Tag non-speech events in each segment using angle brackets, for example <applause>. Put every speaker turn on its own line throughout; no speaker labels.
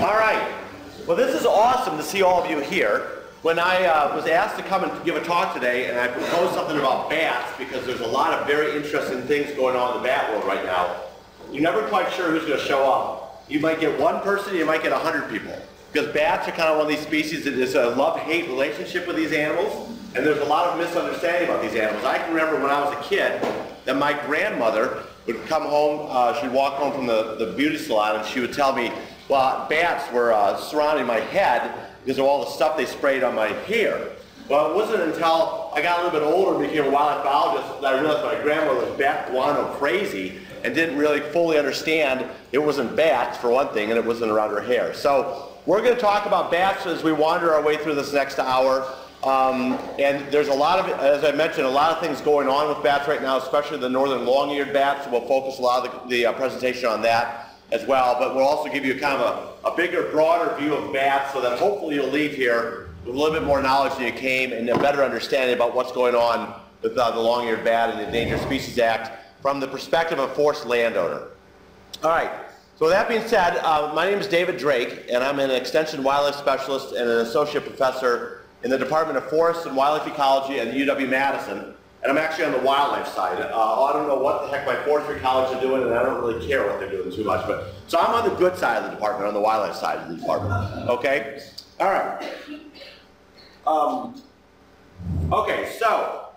All right. Well, this is awesome to see all of you here. When I uh, was asked to come and give a talk today, and I proposed something about bats, because there's a lot of very interesting things going on in the bat world right now, you're never quite sure who's going to show up. You might get one person, you might get a hundred people. Because bats are kind of one of these species that is a love-hate relationship with these animals, and there's a lot of misunderstanding about these animals. I can remember when I was a kid that my grandmother would come home, uh, she'd walk home from the, the beauty salon, and she would tell me, well, bats were uh, surrounding my head, because of all the stuff they sprayed on my hair. Well, it wasn't until I got a little bit older and became a wildlife biologist that I realized my grandmother was bat guano crazy and didn't really fully understand it wasn't bats, for one thing, and it wasn't around her hair. So we're going to talk about bats as we wander our way through this next hour. Um, and there's a lot of, as I mentioned, a lot of things going on with bats right now, especially the northern long-eared bats. We'll focus a lot of the, the uh, presentation on that as well, but we'll also give you kind of a, a bigger, broader view of bats so that hopefully you'll leave here with a little bit more knowledge than you came and a better understanding about what's going on with uh, the long-eared bat and the Endangered Species Act from the perspective of a forest landowner. All right, so with that being said, uh, my name is David Drake, and I'm an extension wildlife specialist and an associate professor in the Department of Forest and Wildlife Ecology at UW-Madison. And I'm actually on the wildlife side. Uh, I don't know what the heck my forestry colleagues are doing, and I don't really care what they're doing too much. But So I'm on the good side of the department, on the wildlife side of the department. Okay? All right. Um, okay, so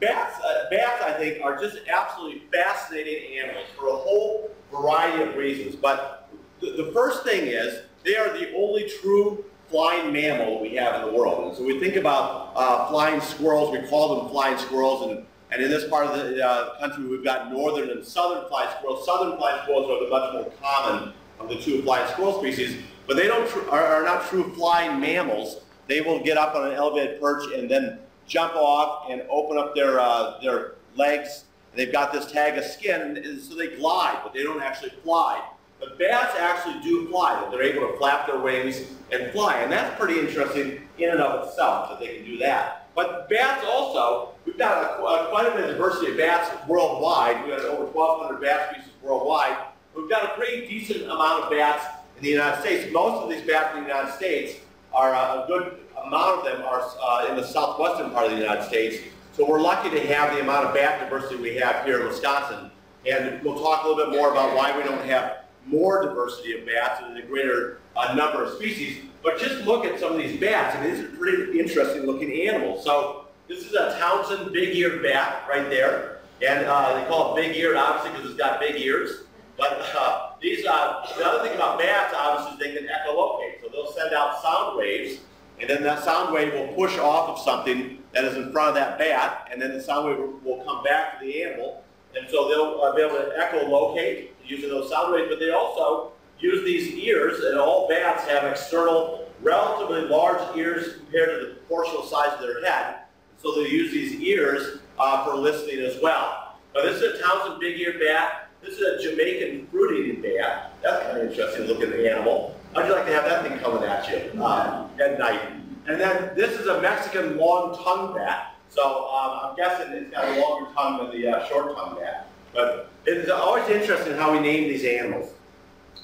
bats, uh, bats, I think, are just absolutely fascinating animals for a whole variety of reasons. But the, the first thing is they are the only true flying mammal we have in the world. And so we think about uh, flying squirrels, we call them flying squirrels, and, and in this part of the uh, country we've got northern and southern flying squirrels. Southern flying squirrels are the much more common of the two flying squirrel species, but they don't are, are not true flying mammals. They will get up on an elevated perch and then jump off and open up their, uh, their legs. They've got this tag of skin, and so they glide, but they don't actually fly. But bats actually do fly, they're able to flap their wings and fly. And that's pretty interesting in and of itself, that they can do that. But bats also, we've got a, a, quite a bit of diversity of bats worldwide. We've got over 1,200 bat species worldwide. We've got a pretty decent amount of bats in the United States. Most of these bats in the United States are uh, a good amount of them are uh, in the southwestern part of the United States. So we're lucky to have the amount of bat diversity we have here in Wisconsin. And we'll talk a little bit more about why we don't have more diversity of bats and a greater uh, number of species. But just look at some of these bats, and these are pretty interesting looking animals. So this is a Townsend big-eared bat right there. And uh, they call it big-eared, obviously, because it's got big ears. But uh, these, uh, the other thing about bats, obviously, is they can echolocate. So they'll send out sound waves, and then that sound wave will push off of something that is in front of that bat, and then the sound wave will come back to the animal, and so they'll uh, be able to echolocate using those sound waves, but they also use these ears, and all bats have external, relatively large ears compared to the proportional size of their head. So they use these ears uh, for listening as well. Now this is a Townsend big-eared bat. This is a Jamaican fruit-eating bat. That's kind of interesting looking animal. How'd you like to have that thing coming at you uh, at night? And then this is a Mexican long-tongued bat. So um, I'm guessing it's got a longer tongue than the uh, short tongue bat. But it's always interesting how we name these animals.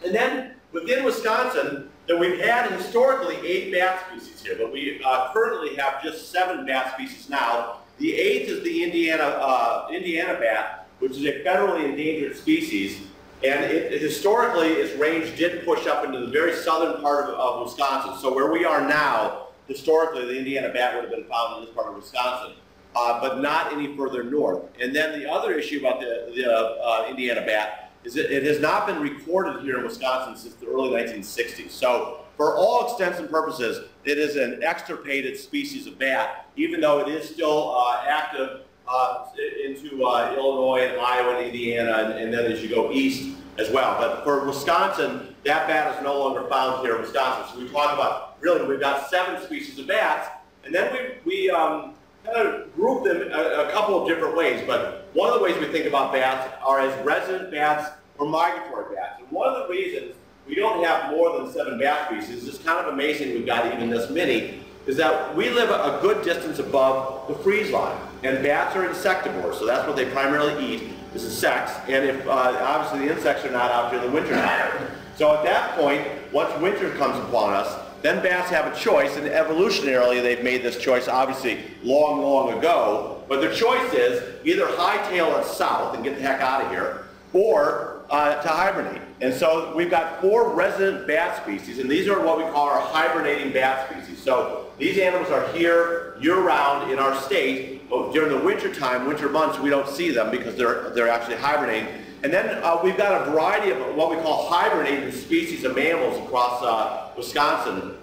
And then within Wisconsin, that we've had historically eight bat species here, but we uh, currently have just seven bat species now. The eighth is the Indiana, uh, Indiana bat, which is a federally endangered species. And it, it historically, its range did push up into the very southern part of, of Wisconsin. So where we are now, historically, the Indiana bat would have been found in this part of Wisconsin, uh, but not any further north. And then the other issue about the, the uh, Indiana bat is that it has not been recorded here in Wisconsin since the early 1960s. So for all extents and purposes, it is an extirpated species of bat, even though it is still uh, active uh, into uh, Illinois and Iowa and Indiana, and, and then as you go east as well. But for Wisconsin, that bat is no longer found here in Wisconsin. So we talk about, really, we've got seven species of bats, and then we, we um, kind of group them a, a, couple of different ways. But one of the ways we think about bats are as resident bats or migratory bats. And one of the reasons we don't have more than seven bat species, it's kind of amazing we've got even this many, is that we live a good distance above the freeze line. And bats are insectivores, so that's what they primarily eat is insects. And if uh, obviously the insects are not out in the winter time. So at that point, once winter comes upon us, then bats have a choice, and evolutionarily they've made this choice obviously long, long ago, but their choice is either hightail it south and get the heck out of here, or uh, to hibernate. And so we've got four resident bat species, and these are what we call our hibernating bat species. So these animals are here year-round in our state, but during the winter time, winter months, we don't see them because they're, they're actually hibernating. And then uh, we've got a variety of what we call hibernating species of mammals across uh, Wisconsin.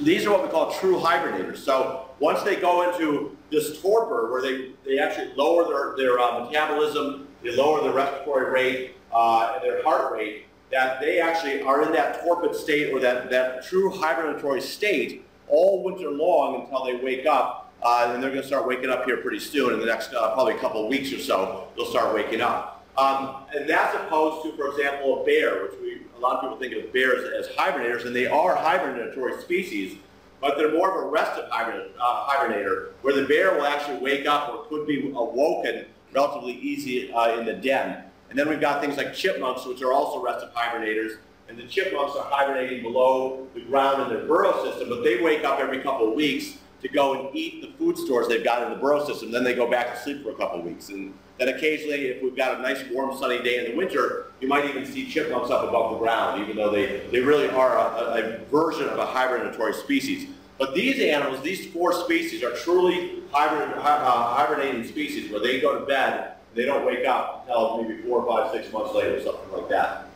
These are what we call true hibernators. So once they go into this torpor, where they, they actually lower their, their uh, metabolism, they lower their respiratory rate, uh, and their heart rate, that they actually are in that torpid state or that, that true hibernatory state all winter long until they wake up. Uh, and they're going to start waking up here pretty soon in the next uh, probably a couple of weeks or so. They'll start waking up. Um, and that's opposed to, for example, a bear, which we, a lot of people think of bears as hibernators, and they are hibernatory species, but they're more of a restive uh, hibernator, where the bear will actually wake up or could be awoken relatively easy uh, in the den. And then we've got things like chipmunks, which are also restive hibernators. And the chipmunks are hibernating below the ground in their burrow system, but they wake up every couple of weeks to go and eat the food stores they've got in the burrow system. Then they go back to sleep for a couple of weeks. And then occasionally, if we've got a nice warm sunny day in the winter, you might even see chipmunks up above the ground, even though they, they really are a, a version of a hibernatory species. But these animals, these four species, are truly uh, hibernating species where they go to bed they don't wake up until maybe four, five, six months later, or something like that.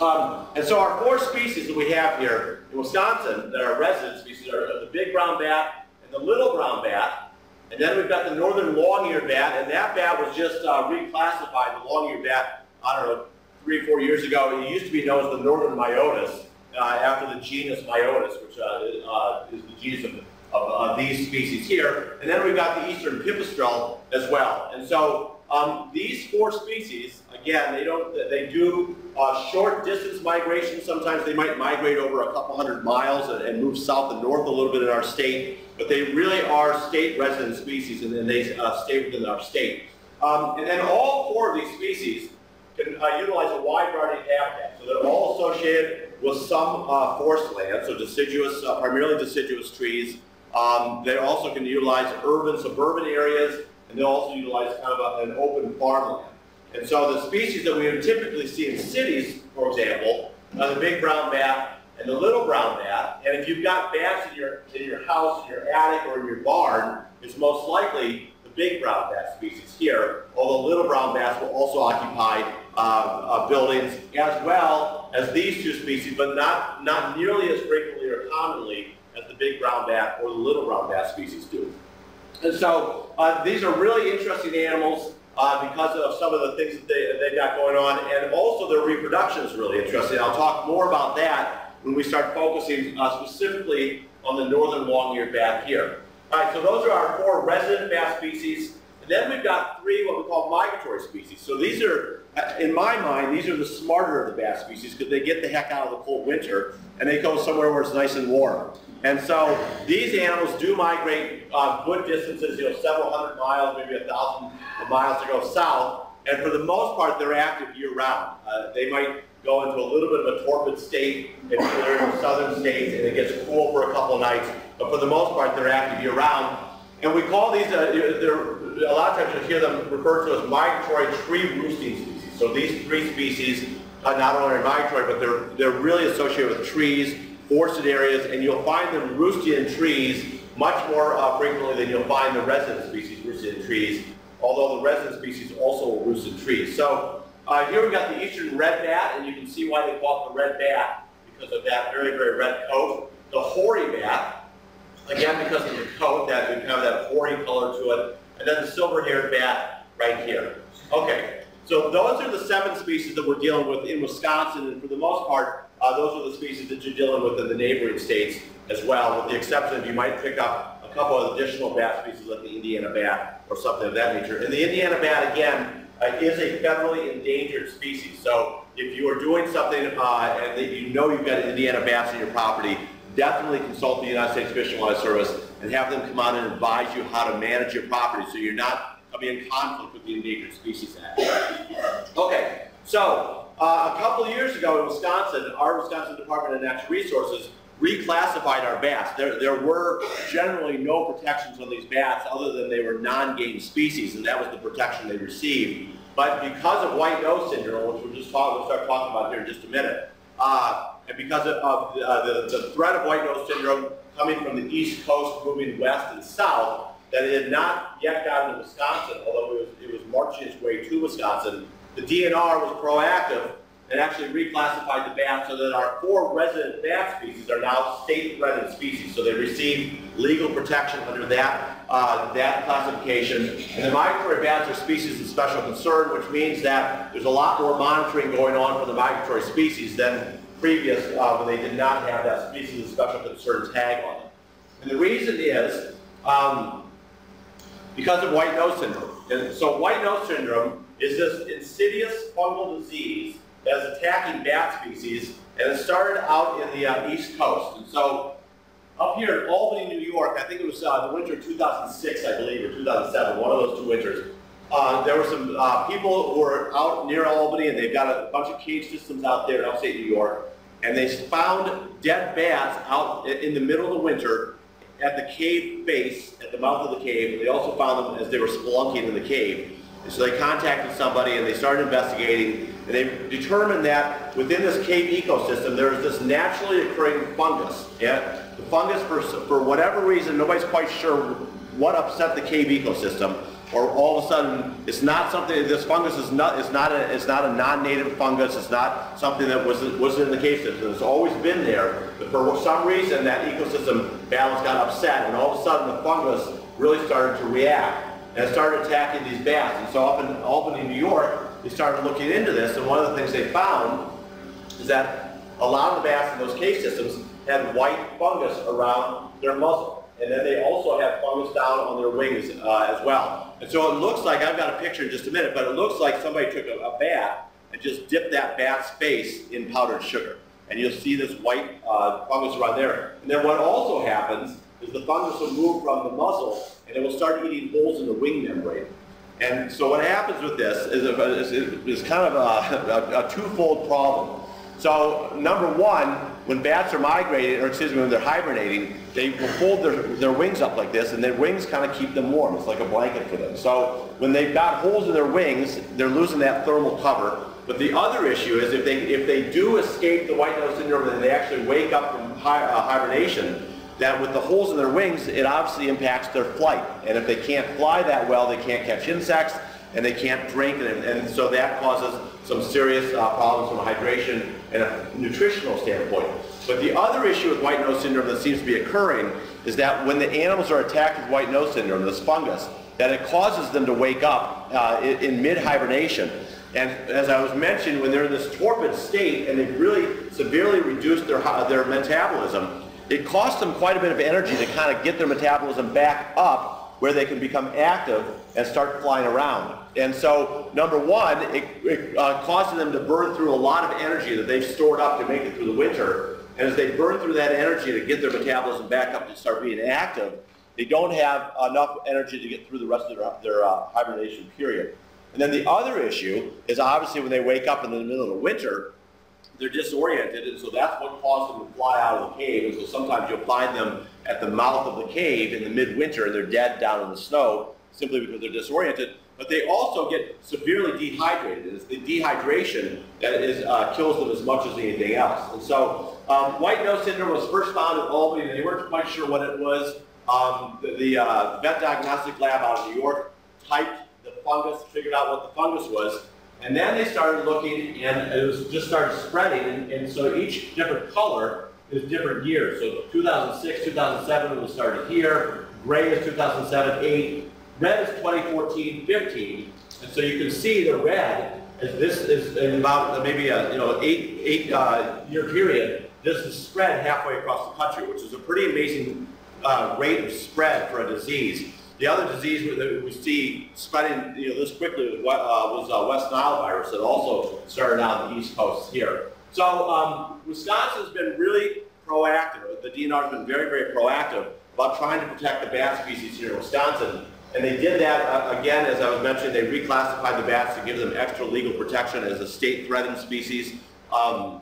Um, and so our four species that we have here in Wisconsin that are resident species are the big brown bat and the little brown bat. And then we've got the northern long-eared bat, and that bat was just uh, reclassified, the long-eared bat, I don't know, three or four years ago. It used to be known as the northern myotis, uh, after the genus Myotis, which uh, uh is the genus of, of uh, these species here. And then we've got the eastern pipistrelle as well. And so um, these four species, again, they don't, they do uh, short distance migration. Sometimes they might migrate over a couple hundred miles and, and, move south and north a little bit in our state, but they really are state resident species and, and they uh, stay within our state. Um, and then all four of these species can uh, utilize a wide variety of habitat. So they're all associated with some uh, forest land, so deciduous, uh, primarily deciduous trees. Um, they also can utilize urban, suburban areas, and they also utilize kind of a, an open farmland. And so the species that we would typically see in cities, for example, are the big brown bat and the little brown bat. And if you've got bats in your, in your house, in your attic, or in your barn, it's most likely the big brown bat species here, although little brown bats will also occupy uh, uh, buildings as well as these two species, but not, not nearly as frequently or commonly as the big brown bat or the little brown bat species do. And so uh, these are really interesting animals uh, because of some of the things that they, they've got going on. And also their reproduction is really interesting. I'll talk more about that when we start focusing uh, specifically on the northern long-eared bat here. All right, so those are our four resident bat species. And then we've got three what we call migratory species. So these are, in my mind, these are the smarter of the bat species because they get the heck out of the cold winter and they go somewhere where it's nice and warm. And so these animals do migrate uh, good distances, you know, several hundred miles, maybe a thousand miles to go south. And for the most part, they're active year-round. Uh, they might go into a little bit of a torpid state if they're in southern states and it gets cool for a couple nights. But for the most part, they're active year-round. And we call these, uh, a lot of times you'll hear them referred to as migratory tree roosting species. So these three species uh, not only are migratory, but they're, they're really associated with trees forested areas, and you'll find them roosting in trees much more uh, frequently than you'll find the resident species roosted in trees, although the resident species also roost in trees. So uh, here we've got the eastern red bat, and you can see why they call it the red bat, because of that very, very red coat. The hoary bat, again because of the coat, that kind of that hoary color to it, and then the silver-haired bat right here. Okay, so those are the seven species that we're dealing with in Wisconsin, and for the most part, uh, those are the species that you're dealing with in the neighboring states as well, with the exception of you might pick up a couple of additional bat species like the Indiana bat or something of that nature. And the Indiana bat, again, uh, is a federally endangered species. So if you are doing something uh, and that you know you've got an Indiana bass on your property, definitely consult the United States Fish and Wildlife Service and have them come out and advise you how to manage your property so you're not coming in conflict with the Endangered Species Act. Okay, so uh, a couple years ago in Wisconsin, our Wisconsin Department of Natural Resources reclassified our bats. There, there were generally no protections on these bats other than they were non-game species, and that was the protection they received. But because of white nose syndrome, which we'll just talk, we'll start talking about here in just a minute, uh, and because of, of uh, the, the threat of white nose syndrome coming from the east coast, moving west and south, that it had not yet gotten to Wisconsin, although it was, it was marching its way to Wisconsin, the DNR was proactive and actually reclassified the bat so that our four resident bat species are now state-threatened species. So they receive legal protection under that, uh, that classification. And the migratory bats are species of special concern, which means that there's a lot more monitoring going on for the migratory species than previous uh, when they did not have that species of special concern tag on them. And the reason is um, because of white nose syndrome. And so white nose syndrome is this insidious fungal disease that's attacking bat species, and it started out in the uh, East Coast. And so up here in Albany, New York, I think it was uh, the winter of 2006, I believe, or 2007, one of those two winters, uh, there were some uh, people who were out near Albany, and they've got a bunch of cage systems out there in upstate New York, and they found dead bats out in the middle of the winter at the cave base, at the mouth of the cave, and they also found them as they were spelunking in the cave. So they contacted somebody and they started investigating, and they determined that within this cave ecosystem, there's this naturally occurring fungus. Yeah? The fungus, for, for whatever reason, nobody's quite sure what upset the cave ecosystem, or all of a sudden it's not something. This fungus is not. It's not a. It's not a non-native fungus. It's not something that was was in the cave system. It's always been there, but for some reason that ecosystem balance got upset, and all of a sudden the fungus really started to react and started attacking these bats. And so up in Albany, New York, they started looking into this, and one of the things they found is that a lot of the bats in those cave systems had white fungus around their muzzle. And then they also have fungus down on their wings uh, as well. And so it looks like, I've got a picture in just a minute, but it looks like somebody took a, a bat and just dipped that bat's face in powdered sugar. And you'll see this white uh, fungus around there. And then what also happens is the fungus will move from the muzzle and it will start eating holes in the wing membrane. And so what happens with this is, is, is kind of a, a, a twofold problem. So number one, when bats are migrating, or excuse me, when they're hibernating, they will fold their, their wings up like this, and their wings kind of keep them warm. It's like a blanket for them. So when they've got holes in their wings, they're losing that thermal cover. But the other issue is if they, if they do escape the white nose syndrome and they actually wake up from uh, hibernation, that with the holes in their wings, it obviously impacts their flight. And if they can't fly that well, they can't catch insects, and they can't drink, and, and so that causes some serious uh, problems from a hydration and a nutritional standpoint. But the other issue with white nose syndrome that seems to be occurring is that when the animals are attacked with white nose syndrome, this fungus, that it causes them to wake up uh, in, in mid-hibernation. And as I was mentioning, when they're in this torpid state and they've really severely reduced their, their metabolism, it costs them quite a bit of energy to kind of get their metabolism back up where they can become active and start flying around. And so, number one, it, it uh, causes them to burn through a lot of energy that they've stored up to make it through the winter. And as they burn through that energy to get their metabolism back up to start being active, they don't have enough energy to get through the rest of their, their uh, hibernation period. And then the other issue is obviously when they wake up in the middle of the winter, they're disoriented, and so that's what caused them to fly out of the cave. And so sometimes you'll find them at the mouth of the cave in the midwinter, and they're dead down in the snow simply because they're disoriented. But they also get severely dehydrated. It's the dehydration that is, uh, kills them as much as anything else. And so um, white nose syndrome was first found in Albany, and they weren't quite sure what it was. Um, the, the uh, vet diagnostic lab out of New York typed the fungus, figured out what the fungus was, and then they started looking, and it was just started spreading, and, and so each different color is different years. So 2006, 2007 was started here. Gray is 2007, 8. Red is 2014, 15. And so you can see the red, as this is in about maybe a you know eight eight uh, year period. This is spread halfway across the country, which is a pretty amazing uh, rate of spread for a disease. The other disease that we see spreading you know, this quickly was, uh, was uh, West Nile virus that also started out on the East Coast here. So um, Wisconsin's been really proactive. The DNR has been very, very proactive about trying to protect the bat species here in Wisconsin. And they did that, uh, again, as I was mentioning, they reclassified the bats to give them extra legal protection as a state threatened species. Um,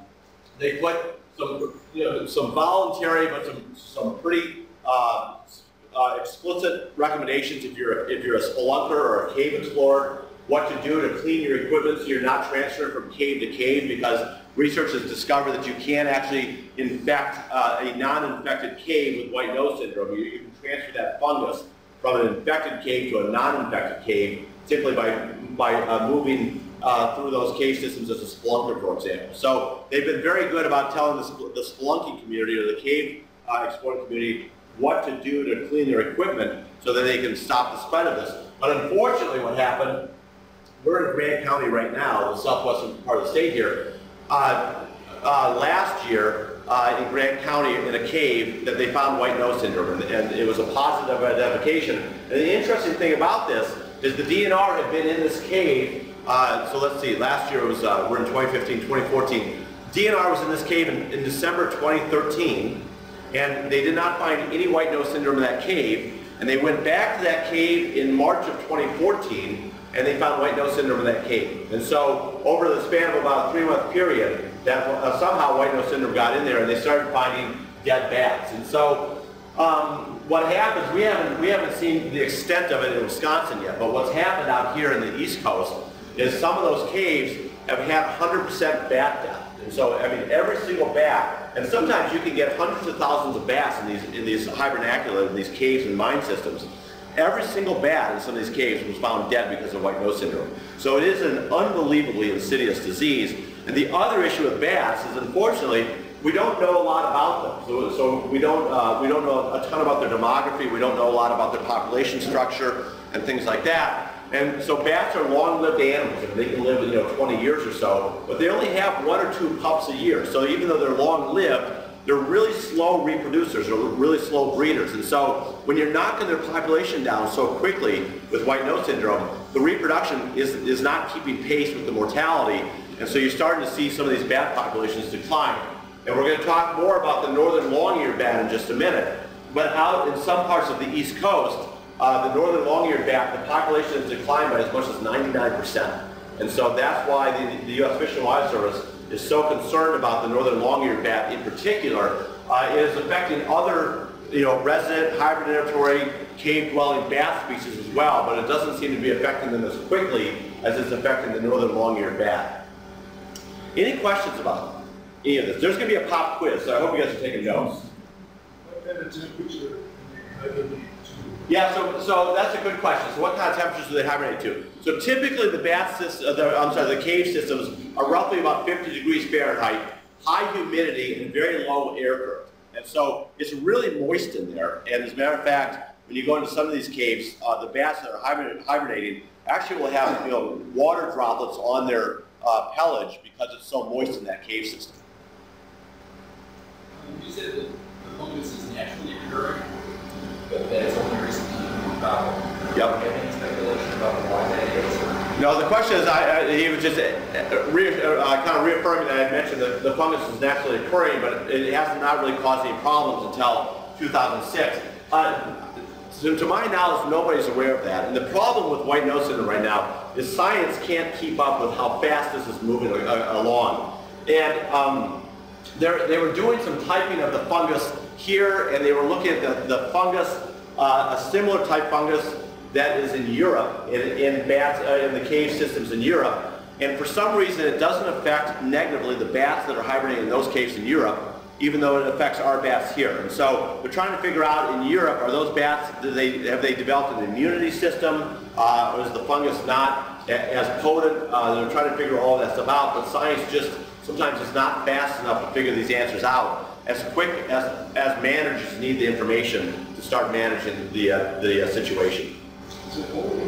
they put some, you know, some voluntary, but some, some pretty uh, uh, explicit recommendations if you're, if you're a spelunker or a cave explorer, what to do to clean your equipment so you're not transferring from cave to cave because research has discovered that you can actually infect uh, a non-infected cave with white nose syndrome. You, you can transfer that fungus from an infected cave to a non-infected cave simply by, by uh, moving uh, through those cave systems as a spelunker, for example. So they've been very good about telling the, the spelunking community or the cave uh, exploring community what to do to clean their equipment so that they can stop the spread of this. But unfortunately what happened, we're in Grant County right now, the southwestern part of the state here. Uh, uh, last year uh, in Grant County in a cave that they found white nose syndrome and, and it was a positive identification. And the interesting thing about this is the DNR had been in this cave, uh, so let's see, last year was, uh, we're in 2015, 2014. DNR was in this cave in, in December 2013 and they did not find any white nose syndrome in that cave. And they went back to that cave in March of 2014, and they found white nose syndrome in that cave. And so over the span of about a three-month period, that uh, somehow white nose syndrome got in there, and they started finding dead bats. And so um, what happens, we haven't, we haven't seen the extent of it in Wisconsin yet, but what's happened out here in the East Coast is some of those caves have had 100% bat death. So, I mean, every single bat, and sometimes you can get hundreds of thousands of bats in these, in these hibernacula, in these caves and mine systems. Every single bat in some of these caves was found dead because of white nose syndrome. So it is an unbelievably insidious disease. And the other issue with bats is, unfortunately, we don't know a lot about them. So, so we, don't, uh, we don't know a ton about their demography. We don't know a lot about their population structure and things like that. And so bats are long-lived animals. and They can live, you know, 20 years or so, but they only have one or two pups a year. So even though they're long-lived, they're really slow reproducers, or really slow breeders. And so when you're knocking their population down so quickly with white nose syndrome, the reproduction is, is not keeping pace with the mortality. And so you're starting to see some of these bat populations decline. And we're going to talk more about the northern long-eared bat in just a minute. But out in some parts of the East Coast, uh, the northern long-eared bat, the population has declined by as much as 99%. And so that's why the, the U.S. Fish and Wildlife Service is so concerned about the northern long-eared bat in particular. Uh, it is affecting other you know, resident, hibernatory, cave-dwelling bat species as well, but it doesn't seem to be affecting them as quickly as it's affecting the northern long-eared bat. Any questions about any of this? There's going to be a pop quiz, so I hope you guys are taking notes.
What kind of temperature
yeah, so, so that's a good question. So what kind of temperatures do they hibernate to? So typically the bath system, uh, the, I'm sorry, the cave systems are roughly about 50 degrees Fahrenheit, high humidity and very low air current. And so it's really moist in there. And as a matter of fact, when you go into some of these caves, uh, the bats that are hibernating actually will have you know, water droplets on their uh, pelage because it's so moist in that cave system.
You said that the fungus is naturally occurring but that's only about.
Yep.
Speculation about why that is?
No, the question is, I, I, he was just uh, re, uh, kind of reaffirming that I had mentioned that the fungus is naturally occurring, but it has not really caused any problems until 2006. Uh, so to my knowledge, nobody's aware of that. And the problem with white nose syndrome right now is science can't keep up with how fast this is moving uh, along. And um, they were doing some typing of the fungus here, and they were looking at the, the fungus, uh, a similar type fungus that is in Europe, in, in bats, uh, in the cave systems in Europe. And for some reason, it doesn't affect negatively the bats that are hibernating in those caves in Europe, even though it affects our bats here. And so we're trying to figure out in Europe, are those bats, they, have they developed an immunity system? Uh, or is the fungus not as potent? Uh, they're trying to figure all that stuff out, but science just sometimes is not fast enough to figure these answers out as quick as, as managers need the information to start managing the, uh, the uh, situation.
Is it only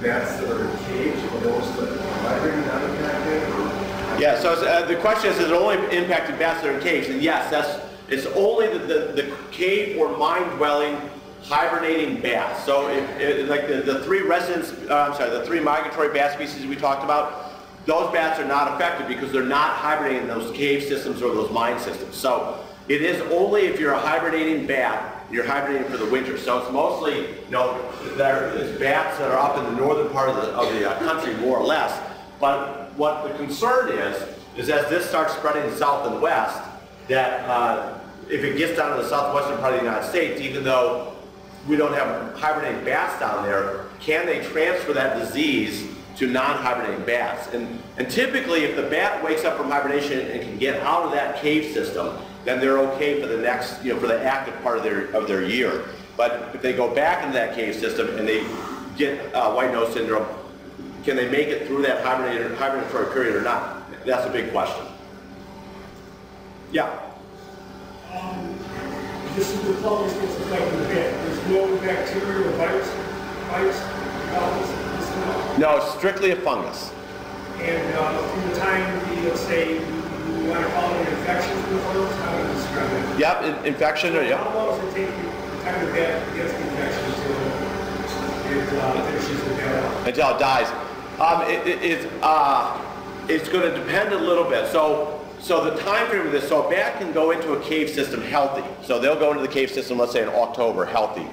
bats that are in cages or those that are impacted?
Yeah, so uh, the question is, is it only impacting bats that are in caves? And yes, that's, it's only the, the, the cave or mine-dwelling hibernating bats. So if, if, like the, the three residents, uh, I'm sorry, the three migratory bat species we talked about, those bats are not affected because they're not hibernating in those cave systems or those mine systems. So It is only if you're a hibernating bat, you're hibernating for the winter. So it's mostly, you know, there is bats that are up in the northern part of the, of the uh, country more or less. But what the concern is, is as this starts spreading south and west, that uh, if it gets down to the southwestern part of the United States, even though we don't have hibernating bats down there, can they transfer that disease to non-hibernating bats? And, and typically, if the bat wakes up from hibernation and can get out of that cave system, then they're okay for the next, you know, for the active part of their, of their year. But if they go back into that cave system and they get uh, white nose syndrome, can they make it through that hibernator, hibernatory period or not? That's a big question. Yeah.
Um, This is the fungus that's affecting the bat. There's no bacteria or virus, virus, this.
No, it's strictly a fungus.
And uh, from the time, we, let's say, we want to follow it an infection from the fungus, how do you describe it?
Yep, in- infection, or, yeah.
How long does it take time the bat gets the infection until it uh, finishes the bat
until it dies. Um, it, it, it's, uh, it's going to depend a little bit. So, so the time frame of this, so a bat can go into a cave system healthy. So they'll go into the cave system, let's say in October, healthy.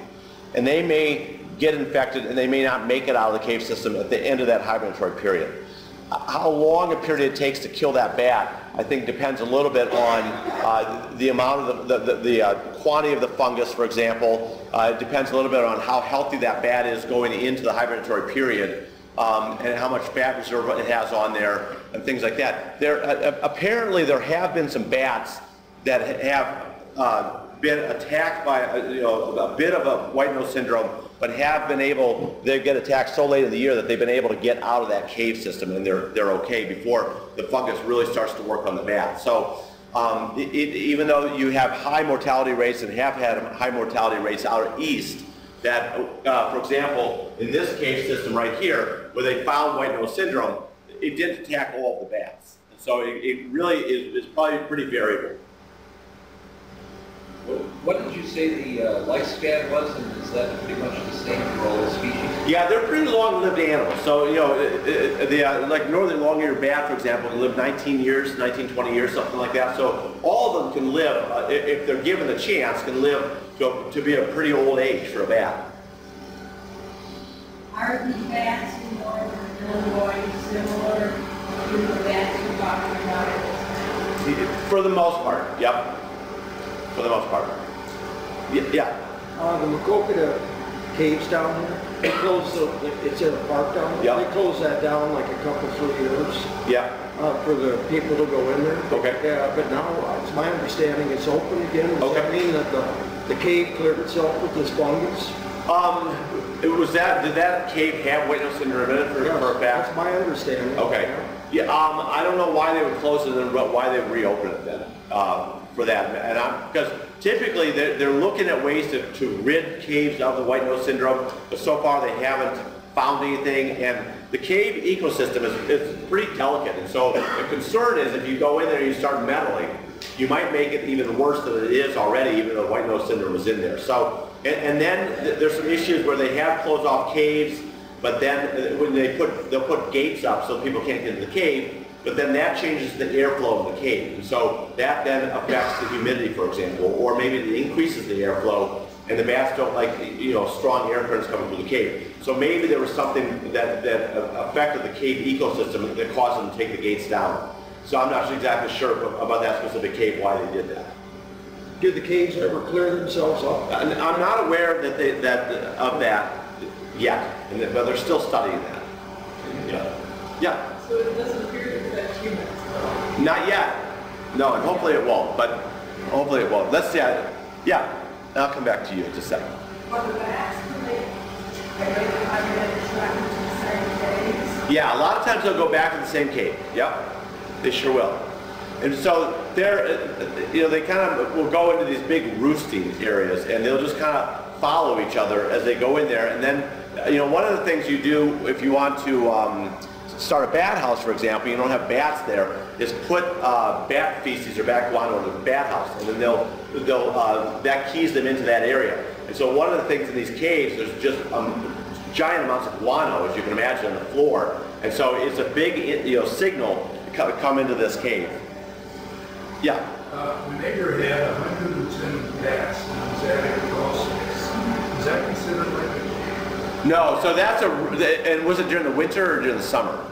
And they may get infected and they may not make it out of the cave system at the end of that hibernatory period. Uh, How long a period it takes to kill that bat, I think depends a little bit on uh, the amount of the, the, the uh, quantity of the fungus, for example. Uh, it depends a little bit on how healthy that bat is going into the hibernatory period um, and how much fat reserve it has on there and things like that. There, uh, apparently there have been some bats that have uh, been attacked by a, you know, a bit of a white nose syndrome, but have been able, they get attacked so late in the year that they've been able to get out of that cave system and they're, they're okay before the fungus really starts to work on the bat. So um, it, even though you have high mortality rates and have had high mortality rates out east, that, uh, for example, in this cave system right here, where they found white nose syndrome, it didn't attack all of the bats. So it, it really is, is probably pretty variable.
What what did you say the uh, lifespan was, and is that pretty much the same for all the species?
Yeah, they're pretty long-lived animals. So, you know, uh, uh, the, uh, like northern long-eared bat, for example, can live 19 years, 19, 20 years, something like that. So all of them can live, uh, if they're given the chance, can live to, to be a pretty old age for a bat.
Are the bats in northern Illinois similar to the bats you're talking about at this time?
For the most part, yep. For the most part. Y- Yeah,
Uh, the Maquoketa caves down there, they closed, the- it's in a park down there.
Yeah.
They closed that down like a couple, three years,
yeah.
uh, for the people to go in there.
Okay.
Yeah, but now, uh, it's my understanding it's open again. Does that
Okay.
mean that the, the cave cleared itself with this fungus?
Um, it was that, did that cave have syndrome in it for,
Yes,
for a bat?
That's my understanding.
Okay. Yeah, um, I don't know why they would close it and but why they would reopen it then, uh, for that. And I'm, because typically they're, they're looking at ways to, to rid caves of the white nose syndrome, but so far they haven't found anything. And the cave ecosystem is, is pretty delicate. And so the concern is if you go in there and you start meddling, you might make it even worse than it is already, even though white nose syndrome is in there. So, and, and then th- there's some issues where they have closed off caves, but then uh, when they put, they'll put gates up so people can't get into the cave, but then that changes the airflow of the cave. And so that then affects the humidity, for example, or maybe it increases the airflow, and the bats don't like, you know, strong air currents coming through the cave. So maybe there was something that, that affected the cave ecosystem that caused them to take the gates down. So I'm not exactly sure about that specific cave, why they did that.
Did the caves ever clear themselves up?
I'm not aware that they, that, of that yet, but they're still studying that. Yeah. Yeah,
So it doesn't appear to affect humans.
Not yet. No, and hopefully it won't, but hopefully it won't. Let's see, I- yeah, I'll come back to you in just a second.
Are the bats, do they, are they hibernating tracking to the same days?
Yeah, a lot of times they'll go back to the same cave. Yep, they sure will. And so they're, you know, they kind of will go into these big roosting areas and they'll just kind of follow each other as they go in there. And then, you know, one of the things you do if you want to um, start a bat house, for example, you don't have bats there, is put uh, bat feces or bat guano in the bat house, and then they'll, they'll, uh, that keys them into that area. And so one of the things in these caves, there's just um, giant amounts of guano, as you can imagine, on the floor. And so it's a big, you know, signal to come into this cave. Yeah.
Uh, my neighbor had hundred and ten bats in his attic crawl space. Is that considered like a cave?
No, so that's a, and was it during the winter or during the summer?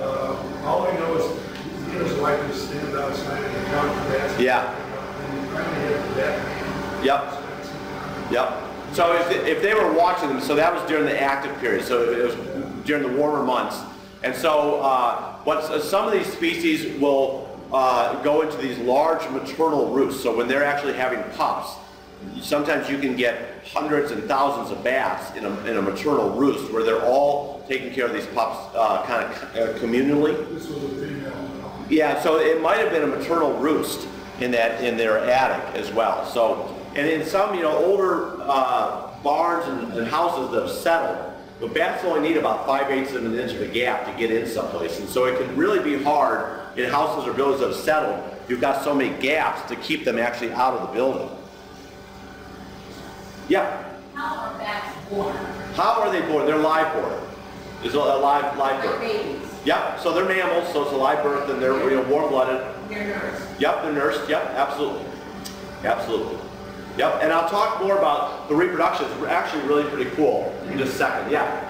Uh, all I know is he his wife would stand outside and count the bats.
Yeah.
And finally hit bat.
Yep. Yep. So if, if they were watching them, so that was during the active period, so it was during the warmer months. And so uh, what, so some of these species will uh, go into these large maternal roosts. So when they're actually having pups, sometimes you can get hundreds and thousands of bats in a, in a maternal roost where they're all taking care of these pups uh, kind of uh, communally. Yeah, so it might have been a maternal roost in that, in their attic as well. So, and in some, you know, older uh, barns and, and houses that have settled, the bats only need about five eighths of an inch of a gap to get in someplace. And so it can really be hard in houses or buildings that have settled. You've got so many gaps to keep them actually out of the building. Yeah.
How are bats born?
How are they born? They're live born. It's a live, live
Like
birth.
babies,
Yep. So they're mammals, so it's a live birth, and they're you know warm-blooded.
they're nursed.
Yep, they're nursed. Yep, absolutely. Absolutely. Yep, and I'll talk more about the reproduction. It's actually really pretty cool in just a second. Yeah.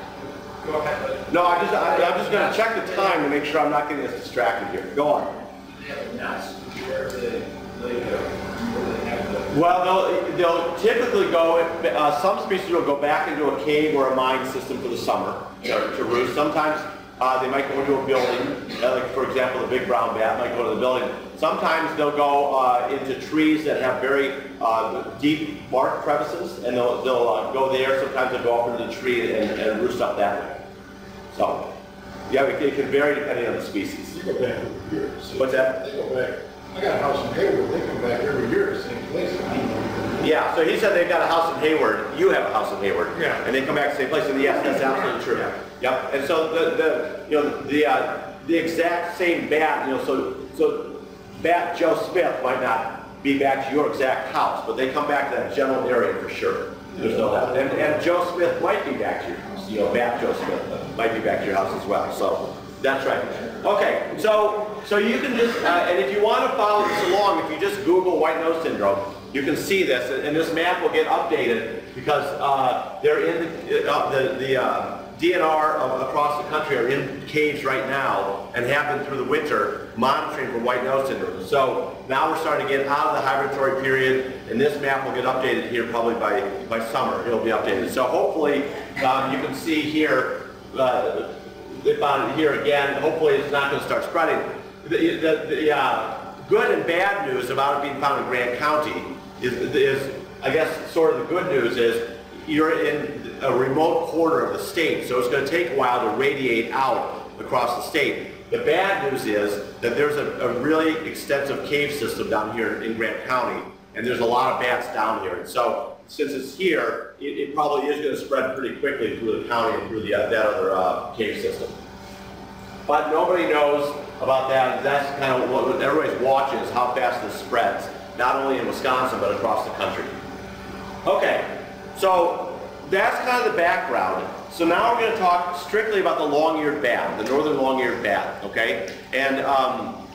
Go ahead.
No, I just, I, I'm just going to check the time to make sure I'm not getting us distracted here. Go on.
They have nuts, where they, they, uh, where they have the.
Well, they'll, they'll typically go, uh, some species will go back into a cave or a mine system for the summer know, to roost. Sometimes uh, they might go into a building, uh, like for example, the big brown bat might go to the building. Sometimes they'll go uh, into trees that have very uh, deep bark crevices, and they'll, they'll uh, go there. Sometimes they'll go up into the tree and, and roost up that way. So, yeah, it, it can vary depending on the species.
They go back every year. so-
What's that?
They go back, I got a house in Hayward, they come back every year, to same place.
Yeah, so he said they've got a house in Hayward, you have a house in Hayward.
Yeah.
And they come back to the same place, and yes, that's absolutely true. Yep, and so the, the, you know, the, uh, the exact same bat, you know, so, so bat Joe Smith might not be back to your exact house, but they come back to that general area for sure. There's no doubt. And, and Joe Smith might be back to your house, you know, bat Joe Smith might be back to your house as well, so, that's right. Okay, so, so you can just, uh, and if you want to follow this along, if you just Google white nose syndrome, you can see this, and this map will get updated because uh, they're in the, uh, the, the uh, DNR of- across the country are in caves right now and have been through the winter monitoring for white nose syndrome. So now we're starting to get out of the hibernatory period, and this map will get updated here probably by, by summer. It'll be updated. So hopefully um, you can see here, uh, they found it here again. Hopefully it's not going to start spreading. The, the, the uh, good and bad news about it being found in Grant County is, is, I guess, sort of the good news is you're in a remote corner of the state, so it's going to take a while to radiate out across the state. The bad news is that there's a, a really extensive cave system down here in Grant County, and there's a lot of bats down here. And so, since it's here, it, it probably is going to spread pretty quickly through the county and through the, uh, that other uh, cave system. But nobody knows about that. That's kind of what everybody's watching is how fast this spreads, not only in Wisconsin, but across the country. Okay, so that's kind of the background. So now we're going to talk strictly about the long-eared bat, the northern long-eared bat, okay? And um,